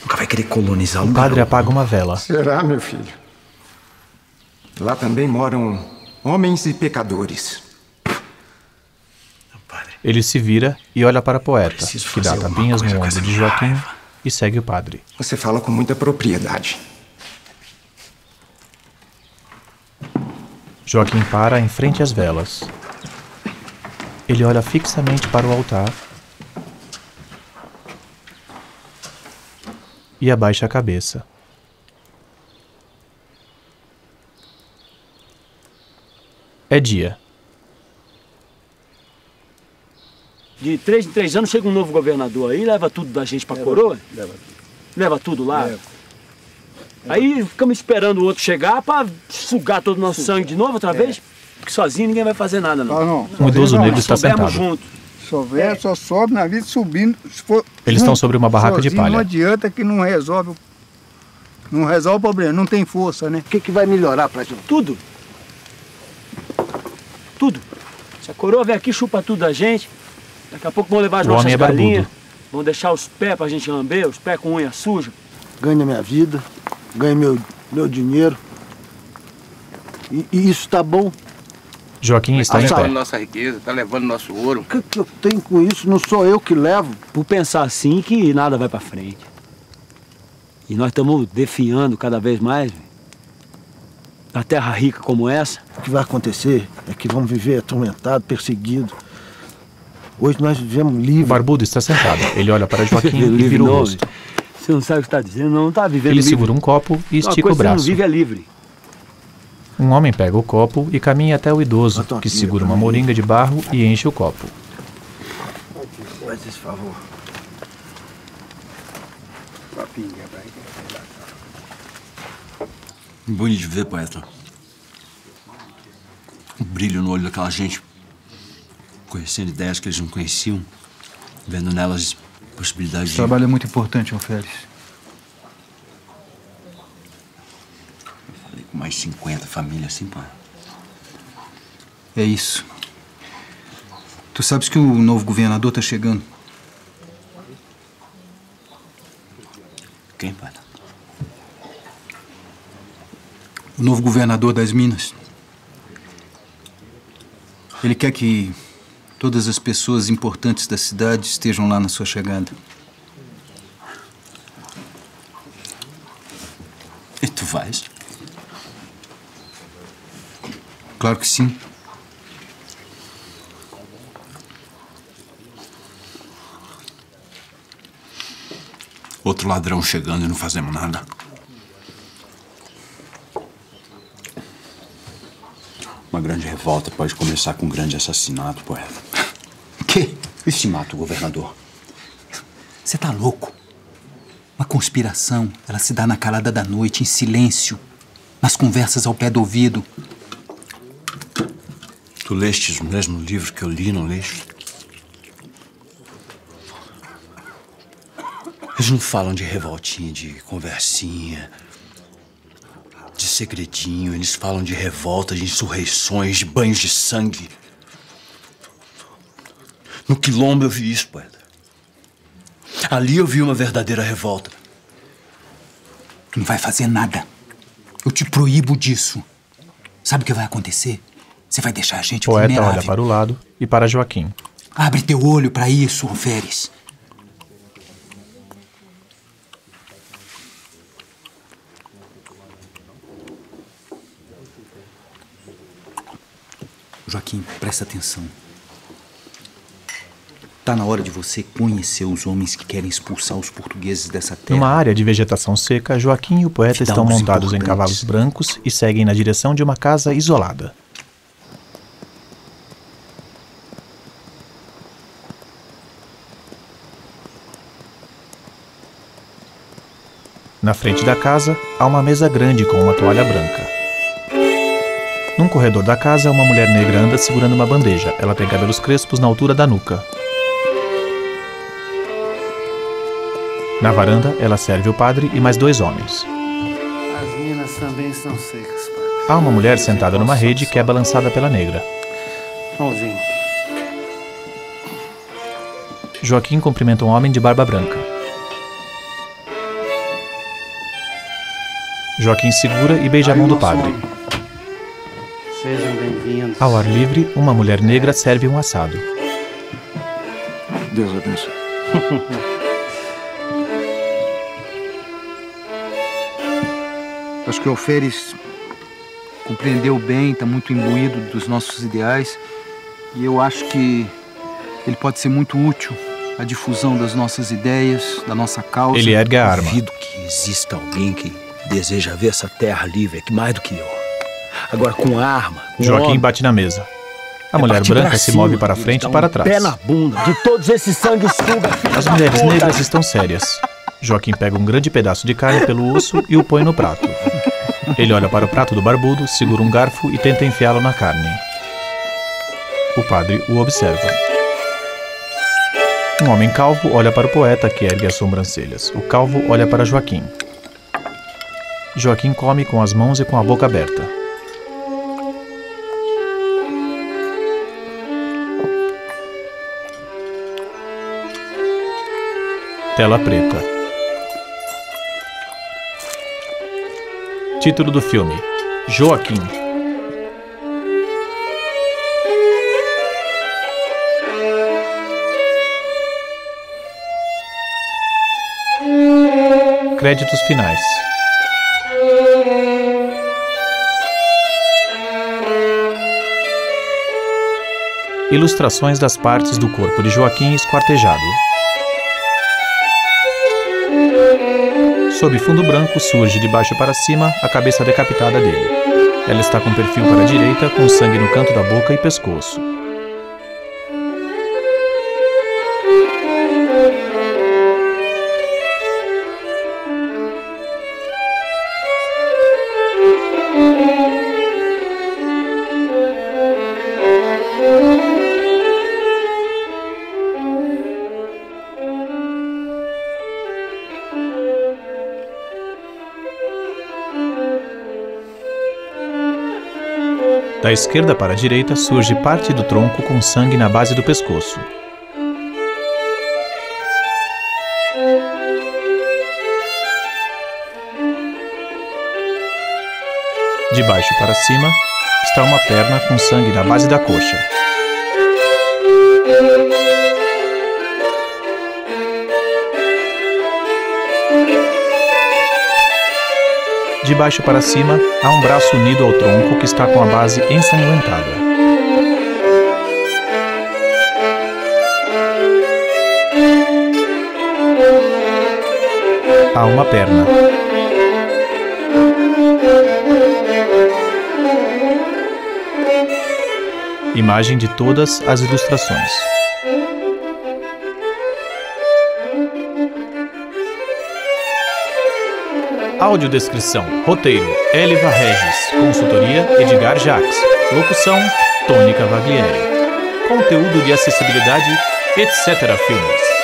Nunca vai querer colonizar O lugar padre apaga uma vela. Será, meu filho? Lá também moram homens e pecadores. Ele se vira e olha para a poeta, que dá tapinhas no ombro de Joaquim e segue o padre. Você fala com muita propriedade. Joaquim para em frente às velas. Ele olha fixamente para o altar e abaixa a cabeça. É dia. De três em três anos chega um novo governador aí, leva tudo da gente pra coroa. Leva. Leva tudo lá. Aí ficamos esperando o outro chegar pra sugar todo o nosso sangue de novo outra vez. Porque sozinho ninguém vai fazer nada, não. Um idoso negro está sentado. junto. Se houver, só sobe na vida subindo. Se for Eles estão sobre uma barraca de sozinho, palha. Não adianta que não resolve. o- Não resolve o problema, não tem força, né? O que, que vai melhorar pra gente? Tudo. Tudo. Se a coroa vier aqui, chupa tudo da gente. Daqui a pouco vão levar as O nossas é galinhas. Vão deixar os pés pra gente lamber, os pés com unha suja. Ganha minha vida, ganha meu, meu dinheiro. E, e isso tá bom. Joaquim está em Tá pé. levando nossa riqueza, tá levando nosso ouro. O que, que eu tenho com isso? Não sou eu que levo. Por pensar assim que nada vai pra frente. E nós estamos defiando cada vez mais. Na terra rica como essa. O que vai acontecer é que vamos viver atormentados, perseguidos. Hoje nós vivemos O livres. barbudo está sentado. Ele olha para Joaquim <laughs> e Livre vira o rosto. Você não sabe o que está dizendo, não está vivendo Ele livre. segura um copo e Uma estica coisa o que você braço. não vive é livre. Um homem pega o copo e caminha até o idoso, que segura uma moringa de barro e enche o copo. Faz esse favor. Bonito de ver, poeta. O brilho no olho daquela gente. Conhecendo ideias que eles não conheciam. Vendo nelas possibilidades Esse de... trabalho é muito importante, Alferes. Falei com mais 50 famílias assim, pai. É isso. Tu sabes que o novo governador tá chegando. Quem, pai? O novo governador das Minas. Ele quer que todas as pessoas importantes da cidade estejam lá na sua chegada. faz? Claro que sim. Outro ladrão chegando e não fazemos nada. Uma grande revolta pode começar com um grande assassinato, poeta. <laughs> Que? E se mata o governador? Você tá louco? Uma conspiração, ela se dá na calada da noite, em silêncio, nas conversas ao pé do ouvido. Tu lestes o mesmo livro que eu li, não leste? Eles não falam de revoltinha, de conversinha, de segredinho. Eles falam de revolta, de insurreições, de banhos de sangue. No quilombo eu vi isso, poeta. Ali eu vi uma verdadeira revolta. Tu não vai fazer nada. Eu te proíbo disso. Sabe o que vai acontecer? Você vai deixar a gente Poeta vulnerável. olha para o lado e para Joaquim. Abre teu olho para isso, Alferes. Joaquim, presta atenção. Tá na hora de você conhecer os homens que querem expulsar os portugueses dessa terra. Numa área de vegetação seca, Joaquim e o poeta estão montados em cavalos brancos e seguem na direção de uma casa isolada. Na frente da casa, há uma mesa grande com uma toalha branca. Num corredor da casa, uma mulher negra anda segurando uma bandeja. Ela tem cabelos crespos na altura da nuca. Na varanda, ela serve o padre e mais dois homens. As minas também secas, pai. Há uma mulher sentada numa rede que é balançada pela negra. Joaquim cumprimenta um homem de barba branca. Joaquim segura e beija a mão do padre. Sejam bem-vindos. Ao ar livre, uma mulher negra serve um assado. Deus abençoe. Acho que o Alferes compreendeu bem, está muito imbuído dos nossos ideais. E eu acho que ele pode ser muito útil à difusão das nossas ideias, da nossa causa. Ele ergue a arma. Duvido que exista alguém que deseja ver essa terra livre aqui mais do que eu. Agora com arma. Com Joaquim homem, bate na mesa. A é mulher branca se cima, move para frente e para um trás. Pé na bunda de todos esses filhos As mulheres puta. negras estão sérias. Joaquim pega um grande pedaço de carne pelo osso e o põe no prato. Ele olha para o prato do barbudo, segura um garfo e tenta enfiá-lo na carne. O padre o observa. Um homem calvo olha para o poeta que ergue as sobrancelhas. O calvo olha para Joaquim. Joaquim come com as mãos e com a boca aberta. Tela preta. Título do filme: Joaquim. Créditos finais. Ilustrações das partes do corpo de Joaquim esquartejado. Sob fundo branco surge de baixo para cima a cabeça decapitada dele. Ela está com perfil para a direita, com sangue no canto da boca e pescoço. Da esquerda para a direita surge parte do tronco com sangue na base do pescoço. De baixo para cima está uma perna com sangue na base da coxa. De baixo para cima, há um braço unido ao tronco que está com a base ensanguentada. Há uma perna. Imagem de todas as ilustrações. Audiodescrição. Roteiro: Eliva Regis. Consultoria: Edgar Jacques. Locução: Tony Cavaglieri. Conteúdo de acessibilidade, etc. Filmes.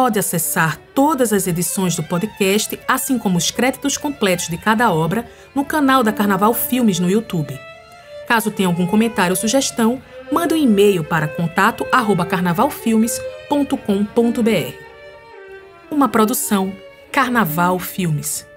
Pode acessar todas as edições do podcast, assim como os créditos completos de cada obra, no canal da Carnaval Filmes no YouTube. Caso tenha algum comentário ou sugestão, mande um e-mail para contato@carnavalfilmes.com.br. Uma produção Carnaval Filmes.